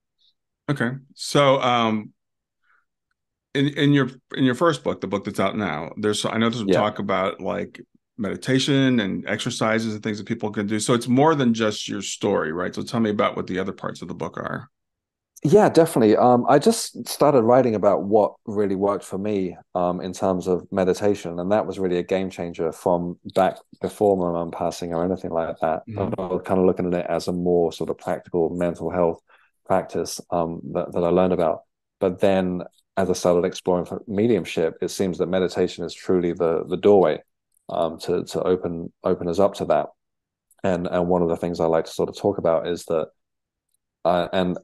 A: Okay. So um. In, in your in your first book, the book that's out now, there's I know there's some yeah. talk about like meditation and exercises and things that people can do. So it's more than just your story, right? So tell me about what the other parts of the book are.
B: Yeah, definitely. Um, I just started writing about what really worked for me um, in terms of meditation, and that was really a game changer from back before my mum passing or anything like that. Mm-hmm. I was kind of looking at it as a more sort of practical mental health practice um, that, that I learned about. But then, as I started exploring for mediumship, it seems that meditation is truly the the doorway um, to to open open us up to that. And and one of the things I like to sort of talk about is that, uh, and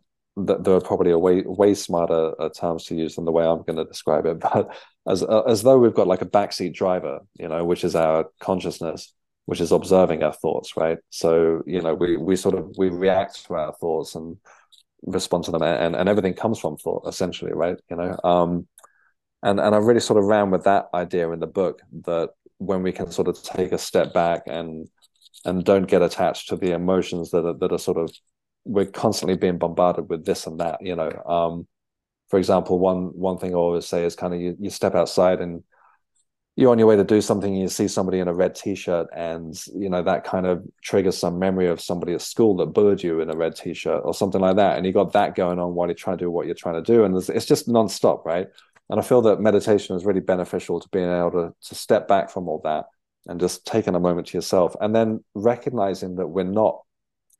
B: there are probably a way way smarter uh, terms to use than the way I'm going to describe it, but as uh, as though we've got like a backseat driver, you know, which is our consciousness, which is observing our thoughts, right? So you know, we we sort of we react to our thoughts and respond to them, and and everything comes from thought, essentially, right? You know, um, and and I really sort of ran with that idea in the book that when we can sort of take a step back and and don't get attached to the emotions that are that are sort of we're constantly being bombarded with this and that you know um, for example one one thing i always say is kind of you, you step outside and you're on your way to do something and you see somebody in a red t-shirt and you know that kind of triggers some memory of somebody at school that bullied you in a red t-shirt or something like that. And you got that going on while you're trying to do what you're trying to do. And it's just non-stop right? And I feel that meditation is really beneficial to being able to, to step back from all that and just taking a moment to yourself and then recognizing that we're not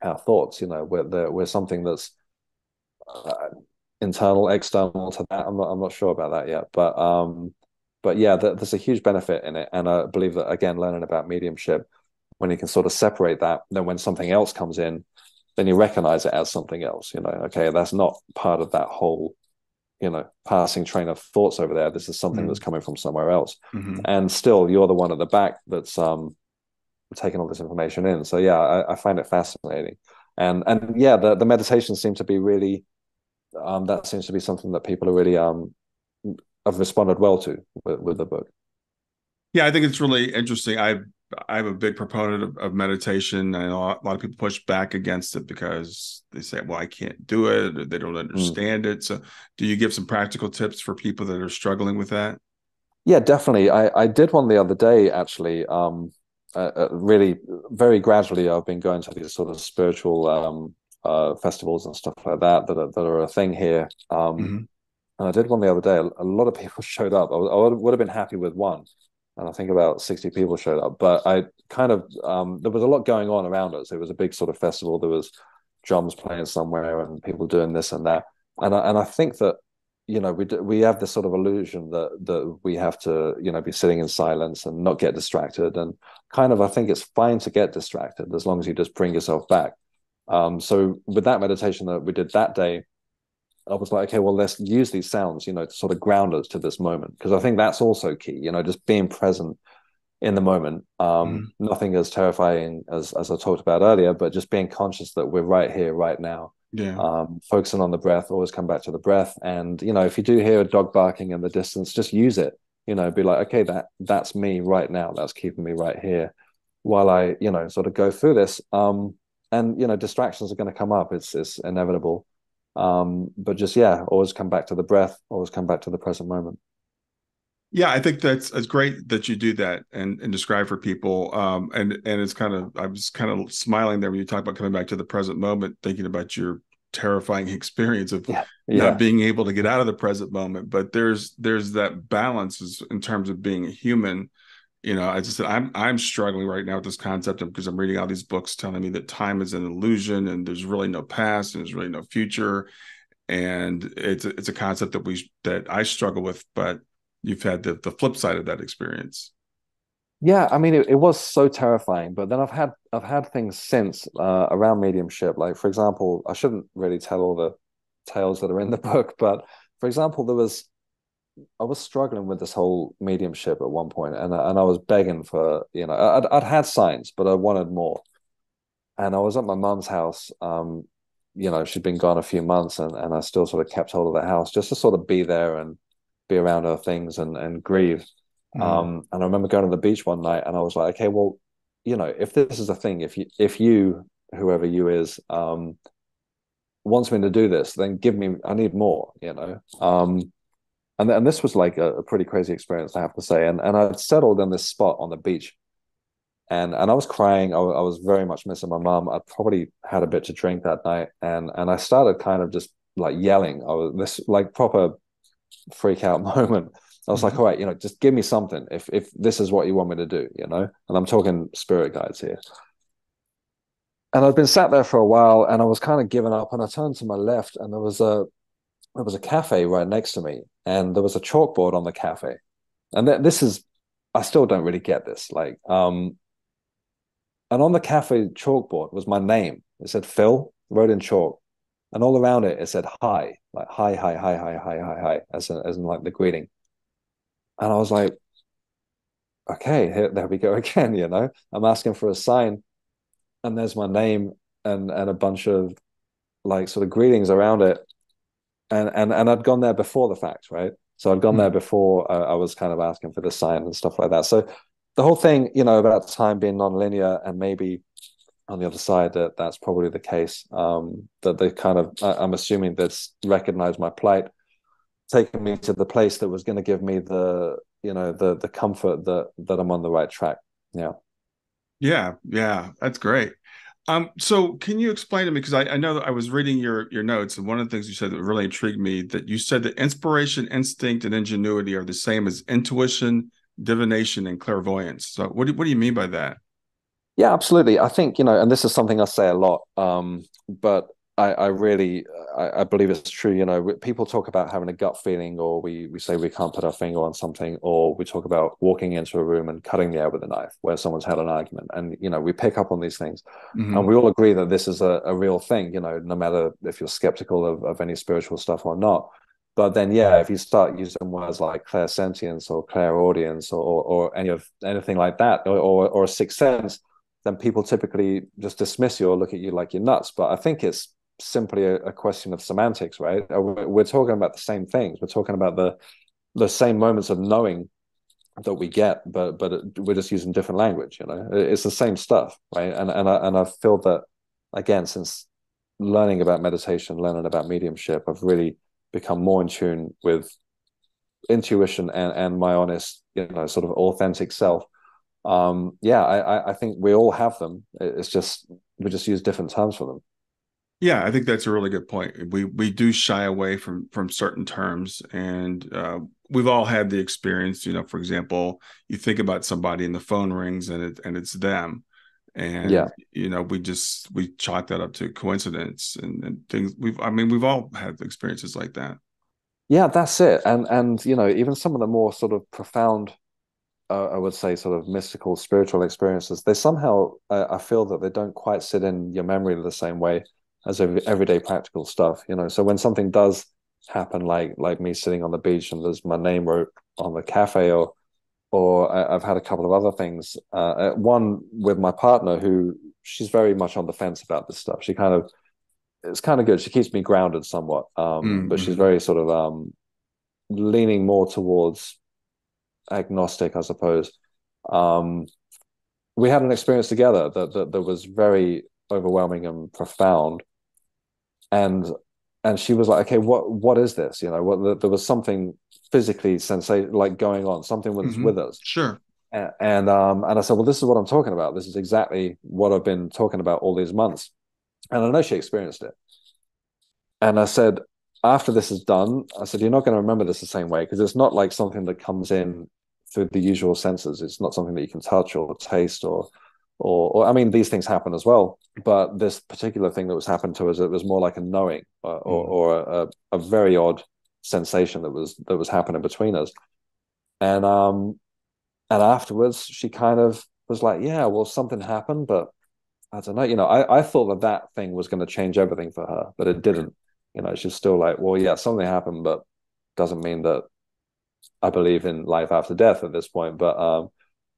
B: our thoughts, you know, we're, we're something that's uh, internal, external to that. I'm not, I'm not sure about that yet, but, um, but yeah, there's a huge benefit in it. And I believe that again, learning about mediumship, when you can sort of separate that, then when something else comes in, then you recognize it as something else, you know, okay, that's not part of that whole you know passing train of thoughts over there this is something mm-hmm. that's coming from somewhere else mm-hmm. and still you're the one at the back that's um taking all this information in so yeah I, I, find it fascinating and and yeah the, the meditation seems to be really um that seems to be something that people are really um have responded well to with, with the book
A: yeah i think it's really interesting i I'm a big proponent of, of meditation, and a lot, a lot, of people push back against it because they say, "Well, I can't do it," or they don't mm. understand mm. it. So, do you give some practical tips for people that are struggling with that?
B: Yeah, definitely. I, I did one the other day, actually. Um, uh, uh, really, very gradually, I've been going to these sort of spiritual um, uh, festivals and stuff like that that are, that are a thing here. Um, mm-hmm. And I did one the other day. A, lot of people showed up. I, I would have been happy with one and I think about 60 people showed up. But I kind of um, there was a lot going on around us. It was a big sort of festival. There was drums playing somewhere and people doing this and that. And I, and I think that you know we we have this sort of illusion that that we have to you know be sitting in silence and not get distracted. And kind of I think it's fine to get distracted as long as you just bring yourself back. Um, so with that meditation that we did that day, I was like, okay, well, let's use these sounds, you know, to sort of ground us to this moment. Because I think that's also key, you know, just being present in the moment. Um, mm. Nothing as terrifying as, as I talked about earlier, but just being conscious that we're right here, right now.
A: Yeah.
B: Um, focusing on the breath, always come back to the breath. And, you know, if you do hear a dog barking in the distance, just use it, you know, be like, okay, that that's me right now. That's keeping me right here while I, you know, sort of go through this. Um, and, you know, distractions are going to come up. It's, it's inevitable um, but just yeah always come back to the breath always come back to the present moment
A: yeah i think that's it's great that you do that and and describe for people um, and and it's kind of i was kind of smiling there when you talk about coming back to the present moment thinking about your terrifying experience of yeah. Yeah. not being able to get out of the present moment but there's there's that balance in terms of being a human you know, I just said I'm I'm struggling right now with this concept because I'm reading all these books telling me that time is an illusion and there's really no past and there's really no future, and it's a, it's a concept that we that I struggle with. But you've had the the flip side of that experience.
B: Yeah, I mean, it, it was so terrifying. But then I've had I've had things since uh, around mediumship. Like for example, I shouldn't really tell all the tales that are in the book. But for example, there was I was struggling with this whole mediumship at one point, and and I was begging for you know I'd I'd had signs, but I wanted more. And I was at my mum's house. Um, you know, she'd been gone a few months, and and I still sort of kept hold of the house just to sort of be there and be around her things and and grieve. Mm. Um, and I remember going to the beach one night, and I was like, okay, well, you know, if this is a thing, if you if you whoever you is um wants me to do this, then give me. I need more. You know. Um, and and this was like a, a, pretty crazy experience, I have to say. And and I'd settled in this spot on the beach, and and I was crying. I, I was very much missing my mom. I probably had a bit to drink that night, and and I started kind of just like yelling. I was this like proper freak out moment. I was like, mm-hmm. all right, you know, just give me something if if this is what you want me to do, you know. And I'm talking spirit guides here. And I'd been sat there for a while, and I was kind of giving up. And I turned to my left, and there was a there was a cafe right next to me, and there was a chalkboard on the cafe. And th- this is, I still don't really get this. Like, um, and on the cafe chalkboard was my name. It said Phil, wrote in chalk, and all around it it said hi, like hi, hi, hi, hi, hi, hi, hi, as in, as in like the greeting. And I was like, okay, here, there we go again. You know, I'm asking for a sign, and there's my name and and a bunch of like sort of greetings around it and and and I'd gone there before the fact, right? So I'd gone mm. there before I, I, was kind of asking for the sign and stuff like that. So the whole thing, you know, about time being non-linear and maybe on the other side that that's probably the case. Um, that they kind of, I, I'm assuming that's recognized my plight, taking me to the place that was going to give me the, you know, the the comfort that that I'm on the right track. Yeah.
A: Yeah, yeah, that's great. Um, so can you explain to me because I, I, know that I was reading your your notes and one of the things you said that really intrigued me that you said that inspiration, instinct, and ingenuity are the same as intuition, divination, and clairvoyance. So what do, what do you mean by that?
B: Yeah, absolutely. I think you know, and this is something I say a lot, um, but I, I really I, I, believe it's true. You know, people talk about having a gut feeling, or we we say we can't put our finger on something, or we talk about walking into a room and cutting the air with a knife where someone's had an argument, and you know we pick up on these things, mm-hmm. and we all agree that this is a, a real thing. You know, no matter if you're skeptical of, of any spiritual stuff or not. But then, yeah, if you start using words like clairsentience or clairaudience or, or, or any of anything like that, or, or, or a sixth sense, then people typically just dismiss you or look at you like you're nuts. But I think it's simply a, a, question of semantics, right? Uh, we're talking about the same things. We're talking about the the same moments of knowing that we get, but but we're just using different language. You know, it's the same stuff, right? And and I and I feel that again since learning about meditation, learning about mediumship, I've really become more in tune with intuition and and my honest, you know, sort of authentic self. Um, yeah, I I think we all have them. It's just we just use different terms for them.
A: Yeah, I think that's a really good point. We we do shy away from from certain terms, and uh, we've all had the experience. You know, for example, you think about somebody and the phone rings and it and it's them, and yeah. you know we just we chalk that up to coincidence and, and things. We've I mean we've all had experiences like that.
B: Yeah, that's it. And and you know even some of the more sort of profound uh, I would say, sort of mystical, spiritual experiences, they somehow, uh, I feel that they don't quite sit in your memory the same way as everyday practical stuff, you know. So when something does happen, like like me sitting on the beach and there's my name wrote on the cafe, or or I've had a couple of other things. Uh, uh, one with my partner, who she's very much on the fence about this stuff. She kind of it's kind of good. She keeps me grounded somewhat, um, mm-hmm. but she's very sort of um, leaning more towards agnostic, I suppose. Um, we had an experience together that, that that was very overwhelming and profound. And and she was like okay what what is this? You know what there was something physically sensation like going on something was mm-hmm. with us.
A: Sure.
B: And, and um and i said well this is what i'm talking about. This is exactly what i've been talking about all these months. And i know she experienced it. And i said after this is done i said you're not going to remember this the same way because it's not like something that comes in through the usual senses it's not something that you can touch or taste or or, or I mean, these things happen as well. But this particular thing that was happened to us, it was more like a knowing or, mm. or, or a, a, very odd sensation that was that was happening between us. And um, and afterwards, she kind of was like, "Yeah, well, something happened, but I don't know. You know, I I thought that that thing was going to change everything for her, but it didn't. You know, she's still like, well, yeah, something happened, but doesn't mean that I believe in life after death at this point. But um,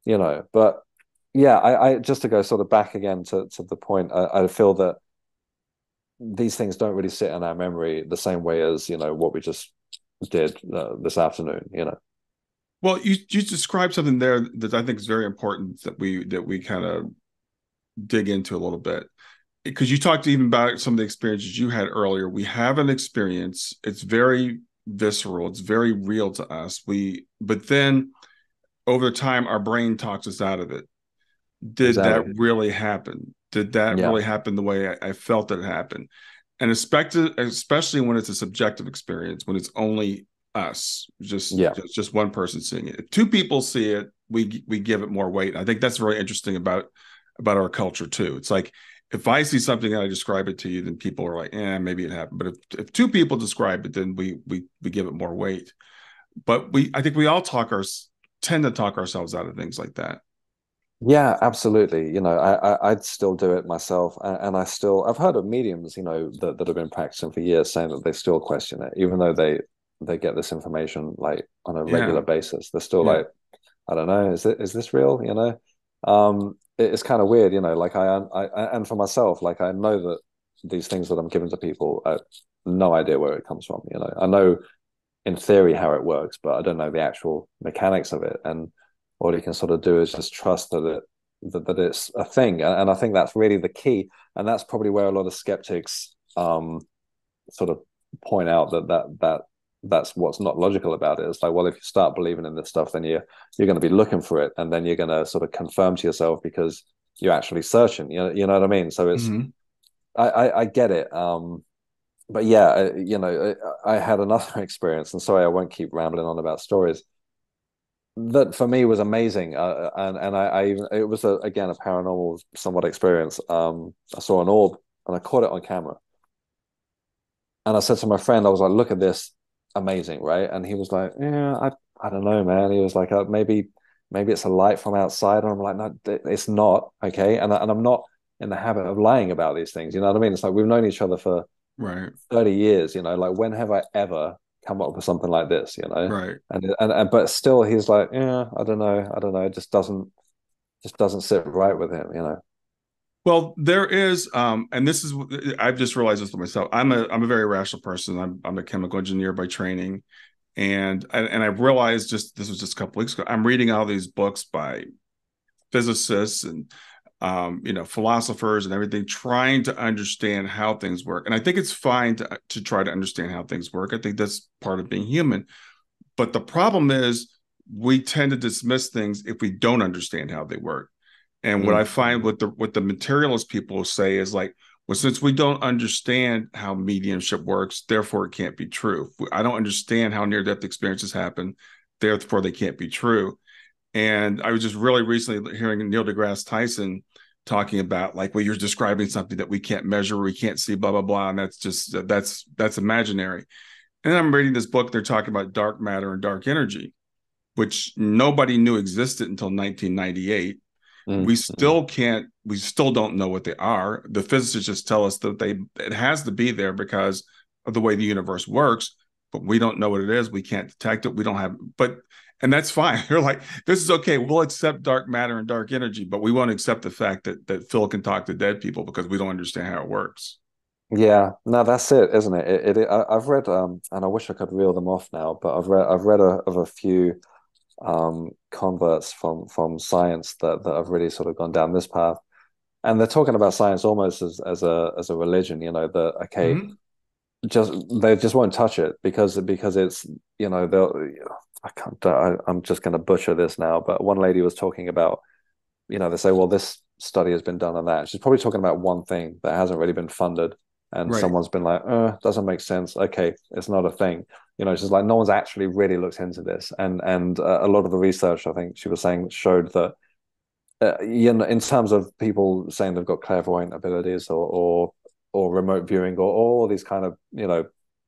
B: you know, but yeah, I, I just to go sort of back again to to the point, I, I feel that these things don't really sit in our memory the same way as you know what we just did uh, this afternoon. You know.
A: Well, you you described something there that I think is very important that we that we kind of dig into a little bit because you talked even about some of the experiences you had earlier. We have an experience; it's very visceral, it's very real to us. We, but then over time, our brain talks us out of it. Did exactly. that really happen? Did that yeah. really happen the way I, I felt it happened? And especially, especially when it's a subjective experience, when it's only us, just, yeah. just just one person seeing it. If two people see it, we we give it more weight. I think that's very interesting about about our culture too. It's like if I see something and I describe it to you, then people are like, "Yeah, maybe it happened." But if, if two people describe it, then we we we give it more weight. But we, I think we all talk our tend to talk ourselves out of things like that.
B: Yeah, absolutely. You know, I, I would still do it myself, and, I still I've heard of mediums, you know, that, that have been practicing for years, saying that they still question it, even though they they get this information like on a regular yeah. basis. They're still yeah. like, I don't know, is it is this real? You know, um, it's kind of weird, you know. Like I, I and for myself, like I know that these things that I'm giving to people, I no idea where it comes from. You know, I know in theory how it works, but I don't know the actual mechanics of it. And all you can sort of do is just trust that it that, that it's a thing. And, and I think that's really the key. And that's probably where a lot of skeptics um, sort of point out that that that that's what's not logical about it. It's like, well, if you start believing in this stuff, then you're you're going to be looking for it, and then you're going to sort of confirm to yourself because you're actually searching. You know, you know what I mean? So it's, mm-hmm. I, I, I get it. Um, but yeah, you know, I, I had another experience, and sorry, I won't keep rambling on about stories. That for me was amazing, uh, and and I, I even it was a, again a paranormal somewhat experience. Um, I saw an orb and I caught it on camera, and I said to my friend, I was like, "Look at this, amazing, right?" And he was like, "Yeah, I I don't know, man." He was like, uh, "Maybe maybe it's a light from outside," and I'm like, "No, it's not." Okay, and and I'm not in the habit of lying about these things. You know what I mean? It's like we've known each other for
A: right
B: 30 years you know like when have i ever come up with something like this you know
A: right
B: and and, and but still he's like yeah i don't know i don't know it just doesn't just doesn't sit right with him you know
A: well there is um and this is i've just realized this for myself i'm a i'm a very rational person i'm, I'm a chemical engineer by training and and i realized just this was just a couple weeks ago i'm reading all these books by physicists and um, you know, philosophers and everything, trying to understand how things work. And I think it's fine to, to try to understand how things work. I think that's part of being human. But the problem is we tend to dismiss things if we don't understand how they work. And mm-hmm. what I find with the what the materialist people say is like, well, since we don't understand how mediumship works, therefore it can't be true. I don't understand how near death experiences happen, therefore they can't be true. And I was just really recently hearing Neil deGrasse Tyson talking about like well you're describing something that we can't measure we can't see blah blah blah and that's just that's that's imaginary and i'm reading this book they're talking about dark matter and dark energy which nobody knew existed until 1998 mm-hmm. we still can't we still don't know what they are the physicists just tell us that they it has to be there because of the way the universe works but we don't know what it is we can't detect it we don't have but and that's fine. You're like, this is okay. We'll accept dark matter and dark energy, but we won't accept the fact that that Phil can talk to dead people because we don't understand how it works.
B: Yeah, no, that's it, isn't it? It, it I, have read, um, and I wish I could reel them off now, but I've read, I've read a, of a few um, converts from from science that that have really sort of gone down this path, and they're talking about science almost as as a as a religion. You know, that okay, mm-hmm. just they just won't touch it because because it's you know they'll I can't. I, am just going to butcher this now, but one lady was talking about, you know, they say, well, this study has been done on that. She's probably talking about one thing that hasn't really been funded, and right. someone's been like, uh, doesn't make sense. Okay, it's not a thing. You know, she's like, no one's actually really looked into this, and and uh, a lot of the research, I think she was saying, showed that. Uh, you know, in terms of people saying they've got clairvoyant abilities or or, or remote viewing or, or all these kind of you know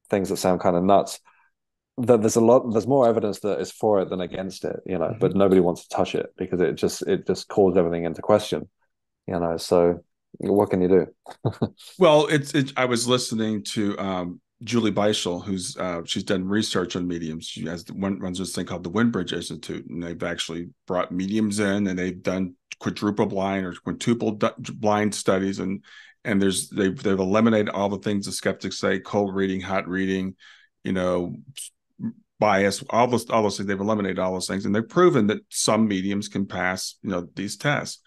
B: things that sound kind of nuts that there's a lot there's more evidence that is for it than against it you know mm-hmm. but nobody wants to touch it because it just it just calls everything into question you know so what can you do
A: well it's it, i was listening to um Julie Beischel, who's uh, she's done research on mediums. She has one runs this thing called the Windbridge Institute, and they've actually brought mediums in, and they've done quadruple blind or quintuple blind studies, and and there's they've they've eliminated all the things the skeptics say: cold reading, hot reading, you know, bias, all those all those things. They've eliminated all those things, and they've proven that some mediums can pass, you know, these tests.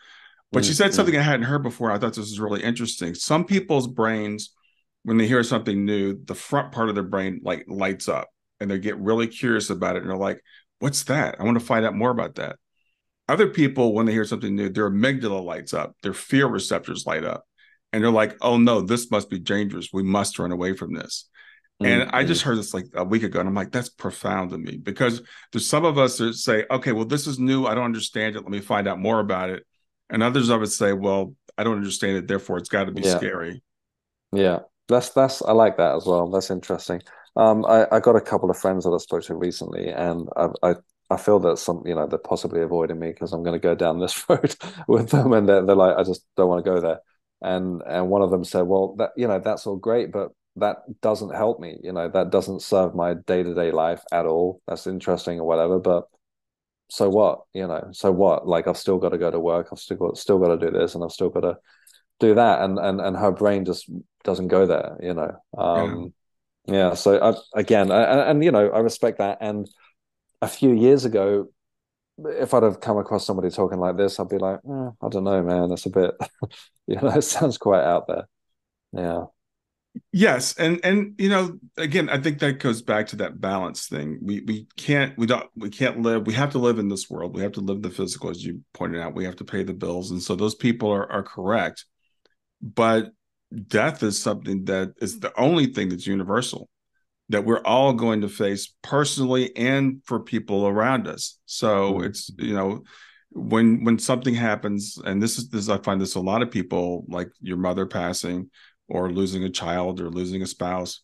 A: But mm-hmm. she said something I hadn't heard before. I thought this was really interesting. Some people's brains when they hear something new, the front part of their brain like lights up and they get really curious about it and they're like, what's that? I want to find out more about that. Other people, when they hear something new, their amygdala lights up, their fear receptors light up, and they're like, oh no, this must be dangerous. We must run away from this. Mm-hmm. And I just heard this like a week ago, and I'm like, that's profound to me because there's some of us that say, okay, well, this is new. I don't understand it. Let me find out more about it. And others of us say, well, I don't understand it. Therefore, it's got to be
B: yeah.
A: scary.
B: Yeah. That's that's I like that as well. That's interesting. Um, I I got a couple of friends that I spoke to recently, and I I, I feel that some you know they're possibly avoiding me because I'm going to go down this road with them, and they're, they're like I just don't want to go there. And and one of them said, well, that you know that's all great, but that doesn't help me. You know that doesn't serve my day to day life at all. That's interesting or whatever, but so what? You know, so what? Like I've still got to go to work. I've still got still got to do this, and I've still got to do that and and and her brain just doesn't go there you know um yeah, yeah so I, again I, and you know i respect that and a few years ago if i'd have come across somebody talking like this i'd be like eh, i don't know man that's a bit you know it sounds quite out there yeah
A: yes and and you know again i think that goes back to that balance thing. We we can't we don't we can't live we have to live in this world. We have to live the physical as you pointed out. We have to pay the bills and so those people are are correct. But death is something that is the only thing that's universal that we're all going to face personally and for people around us. So mm-hmm. it's you know when when something happens and this is this i find this a lot of people like your mother passing or losing a child or losing a spouse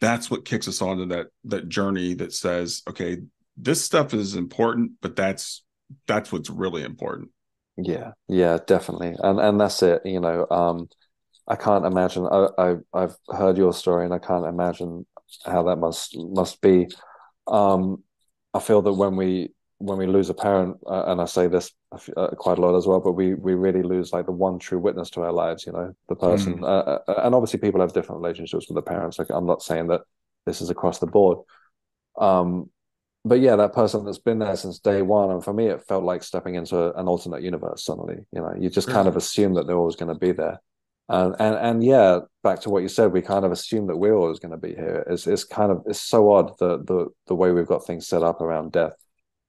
A: that's what kicks us onto that that journey that says okay this stuff is important but that's that's what's really important
B: yeah, yeah, definitely, and and that's it. You know, um, I can't imagine. I, I I've heard your story, and I can't imagine how that must must be. Um, I feel that when we when we lose a parent, uh, and I say this uh, quite a lot as well, but we we really lose like the one true witness to our lives. You know, the person, mm. uh, uh and obviously people have different relationships with the parents. Like I'm not saying that this is across the board. Um, but yeah, that person that's been there since day one, and for me, it felt like stepping into an alternate universe. Suddenly, you know, you just kind of assume that they're always going to be there, and and and yeah, back to what you said, we kind of assume that we're always going to be here. It's it's kind of it's so odd the the the way we've got things set up around death,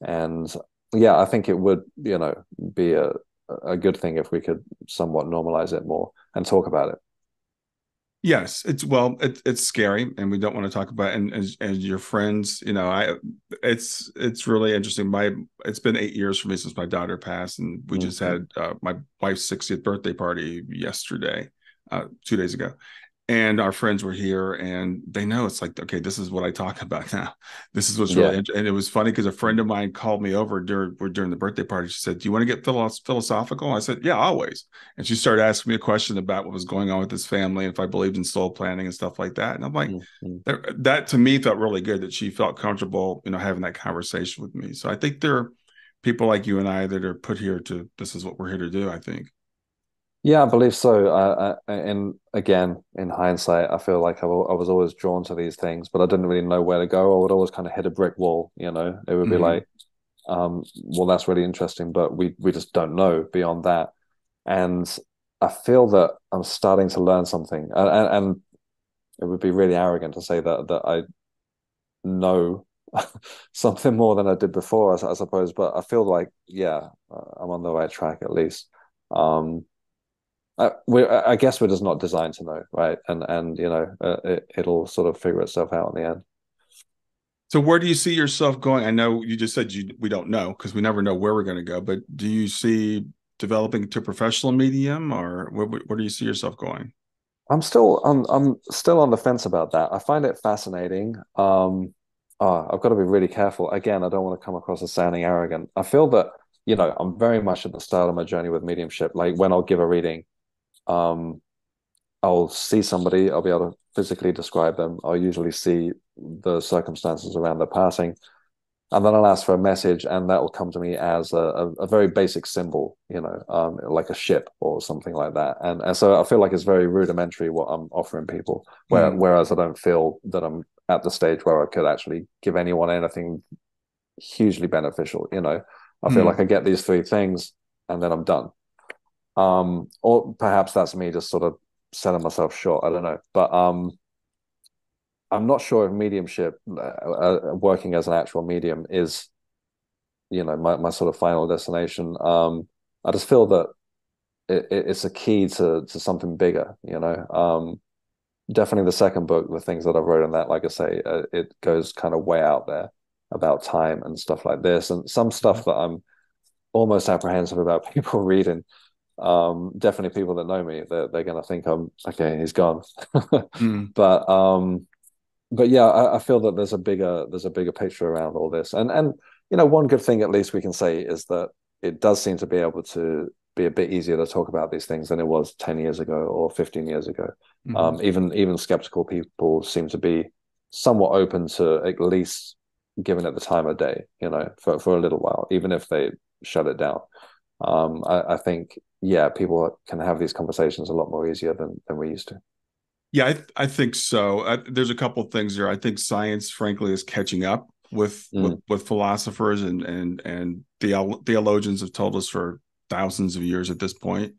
B: and yeah, I think it would you know be a a good thing if we could somewhat normalize it more and talk about it.
A: Yes, it's well, it, it's scary, and we don't want to talk about. It. And as, as your friends, you know, I it's it's really interesting. My it's been eight years for me since my daughter passed, and we mm-hmm. just had uh, my wife's 60th birthday party yesterday, uh, two days ago, and our friends were here and they know it's like okay this is what i talk about now. This is what's yeah. really and it was funny because a friend of mine called me over during during the birthday party. She said do you want to get philosophical? I said yeah always. And she started asking me a question about what was going on with his family if i believed in soul planning and stuff like that and i'm like mm-hmm. that, that to me felt really good that she felt comfortable you know having that conversation with me. So i think there are people like you and i that are put here to this is what we're here to do i think
B: yeah, I believe so. I, I, and again, in hindsight, I feel like I, I, was always drawn to these things, but I didn't really know where to go. I would always kind of hit a brick wall. You know, it would be mm-hmm. like, um, "Well, that's really interesting," but we we just don't know beyond that. And I feel that I'm starting to learn something, and, and, and it would be really arrogant to say that that I know something more than I did before, I, I suppose. But I feel like, yeah, I'm on the right track at least. Um, uh, we I guess we're just not designed to know, right? And and you know, uh, it, it'll sort of figure itself out in the end.
A: So where do you see yourself going? I know you just said you we don't know because we never know where we're going to go, but do you see developing to professional medium or where, where do you see yourself going?
B: I'm still I'm I'm still on the fence about that. I find it fascinating. Um oh, I've got to be really careful. Again, I don't want to come across as sounding arrogant. I feel that, you know, I'm very much at the start of my journey with mediumship. Like when I'll give a reading, um, I'll see somebody, I'll be able to physically describe them. I'll usually see the circumstances around their passing, and then I'll ask for a message, and that will come to me as a, a, a very basic symbol, you know, um, like a ship or something like that. And and so I feel like it's very rudimentary what I'm offering people, where, mm. whereas I don't feel that I'm at the stage where I could actually give anyone anything hugely beneficial. You know, I feel mm. like I get these three things, and then I'm done. Um, or perhaps that's me just sort of selling myself short. I don't know, but um, I'm not sure if mediumship, uh, uh, working as an actual medium, is you know my my sort of final destination. Um, I just feel that it, it's a key to to something bigger. You know, um, definitely the second book, the things that I've wrote in that, like I say, uh, it goes kind of way out there about time and stuff like this, and some stuff that I'm almost apprehensive about people reading um definitely people that know me they're, they're gonna think i'm okay he's gone mm. but um but yeah I, I, feel that there's a bigger there's a bigger picture around all this and and you know one good thing at least we can say is that it does seem to be able to be a bit easier to talk about these things than it was 10 years ago or 15 years ago mm-hmm. um even even skeptical people seem to be somewhat open to at least giving it the time of day you know for, for a little while even if they shut it down um, I, I, think yeah, people can have these conversations a lot more easier than than we used to.
A: Yeah, I, th- I think so. I, there's a couple of things there. I think science, frankly, is catching up with mm. with, with, philosophers and and and the, theologians have told us for thousands of years at this point.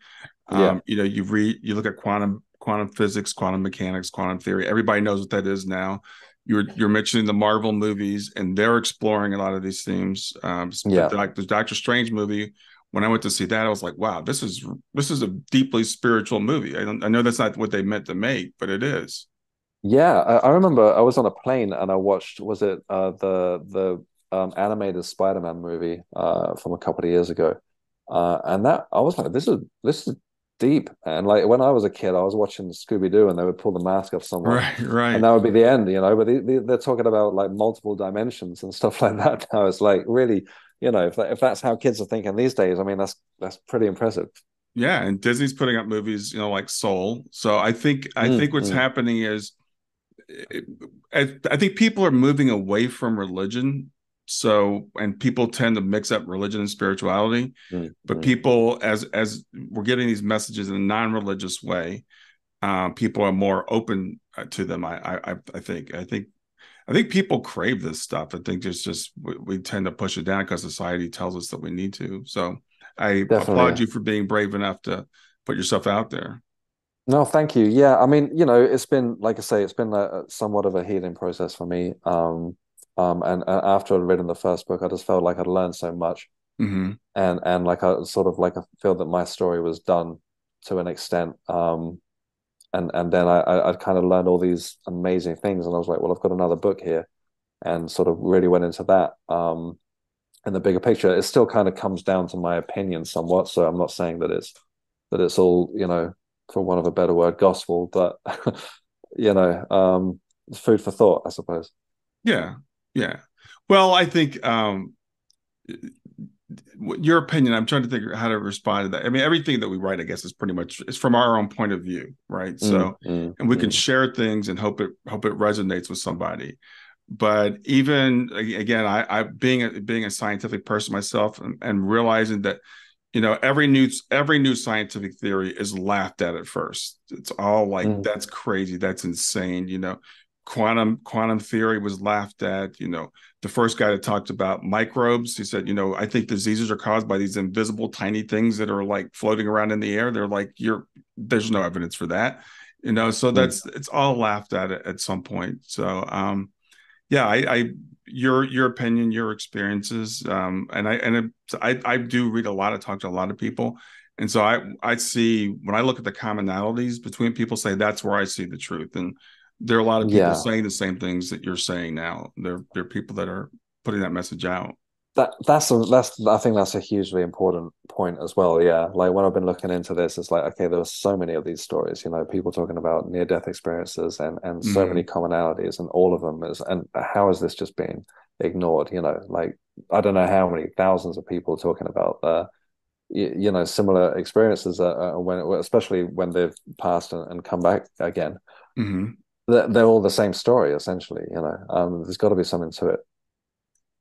A: Yeah. Um, you know, you read, you look at quantum quantum physics, quantum mechanics, quantum theory. Everybody knows what that is now. You're you're mentioning the Marvel movies, and they're exploring a lot of these themes. Um, yeah, like the Doctor Strange movie when I went to see that, I was like, wow, this is this is a deeply spiritual movie. I, I know that's not what they meant to make, but it is.
B: Yeah, I, I remember I was on a plane and I watched was it uh, the the um, animated Spider-Man movie uh, from a couple of years ago, uh, and that I was like, this is this is deep. And like when I was a kid, I was watching Scooby Doo, and they would pull the mask off someone,
A: right, right,
B: and that would be the end, you know. But they, they, they're talking about like multiple dimensions and stuff like that. Now it's like really you know, if that, if that's how kids are thinking these days, I mean, that's that's pretty impressive.
A: Yeah, and Disney's putting up movies, you know, like Soul. So I think I mm, think what's mm. happening is, I, I think people are moving away from religion. So and people tend to mix up religion and spirituality, mm, but mm. people as as we're getting these messages in a non-religious way, uh, people are more open uh, to them. I I I think I think I think people crave this stuff. I think there's just we, we tend to push it down because society tells us that we need to. So I Definitely. applaud you for being brave enough to put yourself out there.
B: No, thank you. Yeah, I mean, you know, it's been like I say, it's been a, somewhat of a healing process for me. Um, um, and, and after I'd written the first book, I just felt like I'd learned so much, mm-hmm. and and like I sort of like I feel that my story was done to an extent. Um, and and then I I kind of learned all these amazing things, and I was like, well, I've got another book here, and sort of really went into that. Um, in the bigger picture, it still kind of comes down to my opinion somewhat. So I'm not saying that it's that it's all you know, for want of a better word, gospel, but you know, um, food for thought, I suppose.
A: Yeah, yeah. Well, I think um, your opinion i'm trying to think how to respond to that. I mean everything that we write i guess is pretty much is from our own point of view right? So mm, mm, and we mm. can share things and hope it hope it resonates with somebody. But even again i i being a being a scientific person myself and, and realizing that you know every new every new scientific theory is laughed at at first. It's all like mm. that's crazy. That's insane. You know quantum quantum theory was laughed at you know the first guy that talked about microbes he said you know i think diseases are caused by these invisible tiny things that are like floating around in the air. They're like you're there's no evidence for that. You know so hmm. that's it's all laughed at at some point. So um yeah i i your your opinion your experiences um and i and i i do read a lot. Of talk to a lot of people. And so i i see when i look at the commonalities between people say that's where i see the truth. And there are a lot of people yeah. saying the same things that you're saying now. There, there are people that are putting that message out.
B: That that's a, that's I think that's a hugely important point as well. Yeah, like when I've been looking into this, it's like okay, there are so many of these stories. You know, people talking about near death experiences and and so mm-hmm. many commonalities, and all of them is and how is this just being ignored? You know, like I don't know how many thousands of people talking about uh, you, you know similar experiences uh, uh when especially when they've passed and, and come back again. Mm-hmm they're, they're all the same story essentially. You know, um, there's got to be something to it.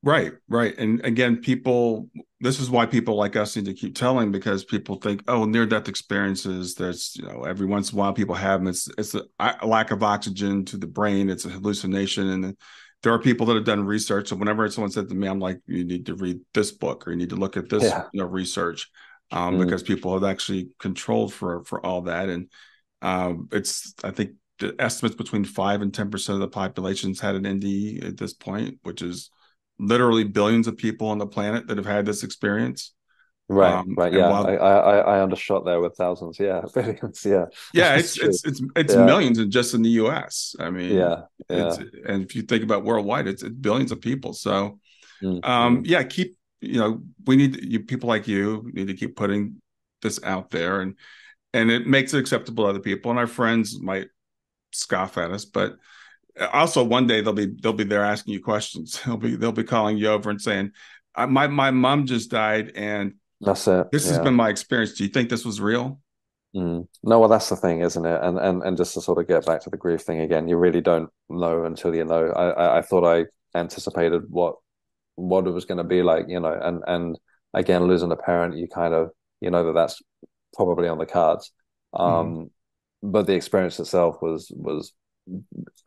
A: Right, right. And again, people, this is why people like us need to keep telling because people think, oh, near death experiences, there's, you know, every once in a while people have them. It's, it's a, a lack of oxygen to the brain, it's a hallucination. And there are people that have done research. So whenever someone said to me, I'm like, you need to read this book or you need to look at this yeah. you know, research um, mm. because people have actually controlled for, for all that. And um, it's, I think the estimates between five and 10% of the population's had an NDE at this point, which is, literally billions of people on the planet that have had this experience.
B: Right, um, right, yeah. While, I, I I undershot there with thousands, yeah, billions, yeah.
A: Yeah, it's it's it's it's yeah. millions and just in the U.S. I mean,
B: yeah, yeah.
A: and if you think about worldwide, it's, it's billions of people. So, mm-hmm. um, yeah, keep you know we need you people like you need to keep putting this out there, and and it makes it acceptable to other people, and our friends might scoff at us, but also one day they'll be they'll be there asking you questions. They'll be they'll be calling you over and saying, "My my mom just died, and
B: that's it.
A: This yeah. has been my experience. Do you think this was real?"
B: Mm. No, well, that's the thing, isn't it? And and and just to sort of get back to the grief thing again, you really don't know until you know. I I, I thought I anticipated what what it was going to be like, you know, and and again, losing a parent, you kind of you know that that's probably on the cards. Mm-hmm. Um, mm. But the experience itself was was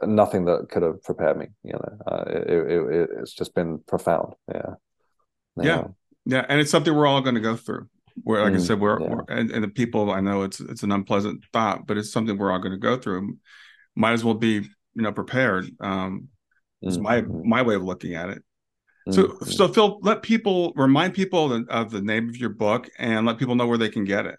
B: nothing that could have prepared me. You know, uh, it, it, it's just been profound. Yeah.
A: yeah, yeah, yeah, and it's something we're all going to go through. Where, like mm, I said, we're, yeah. we're and, and, the people I know it's it's an unpleasant thought, but it's something we're all going to go through. Might as well be you know prepared. Um, is mm, my mm. my way of looking at it. So, mm, so Phill, let people remind people of the name of your book and let people know where they can get it.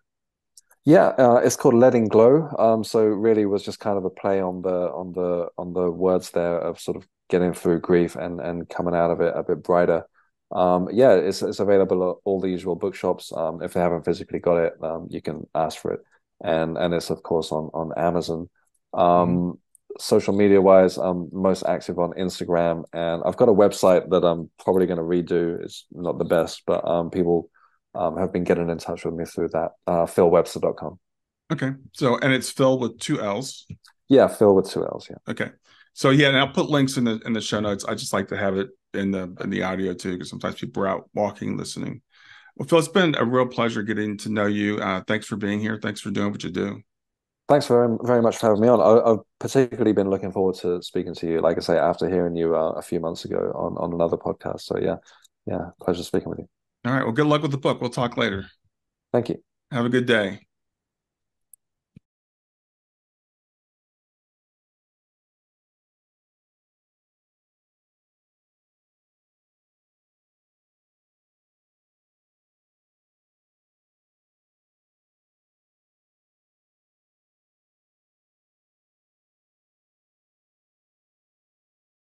B: Yeah, uh, it's called Letting Glow. Um, so really was just kind of a play on the on the on the words there of sort of getting through grief and and coming out of it a bit brighter. Um, yeah, it's it's available at all the usual bookshops. Um, if they haven't physically got it, um, you can ask for it, and and it's of course on on Amazon. Um, mm-hmm. Social media wise, I'm most active on Instagram, and I've got a website that I'm probably going to redo. It's not the best, but um, people um, have been getting in touch with me through that. Uh, PhillWebster.com.
A: Okay. So, and it's Phill with two L's.
B: Yeah, Phill with two L's. Yeah.
A: Okay. So yeah, and I'll put links in the in the show notes. I just like to have it in the in the audio too, because sometimes people are out walking, listening. Well, Phill, it's been a real pleasure getting to know you. Uh, thanks for being here. Thanks for doing what you do.
B: Thanks very very much for having me on. I, have particularly been looking forward to speaking to you. Like I say, after hearing you uh, a few months ago on on another podcast. So yeah, yeah, pleasure speaking with you.
A: All right. Well, good luck with the book. We'll talk later.
B: Thank you.
A: Have a good day.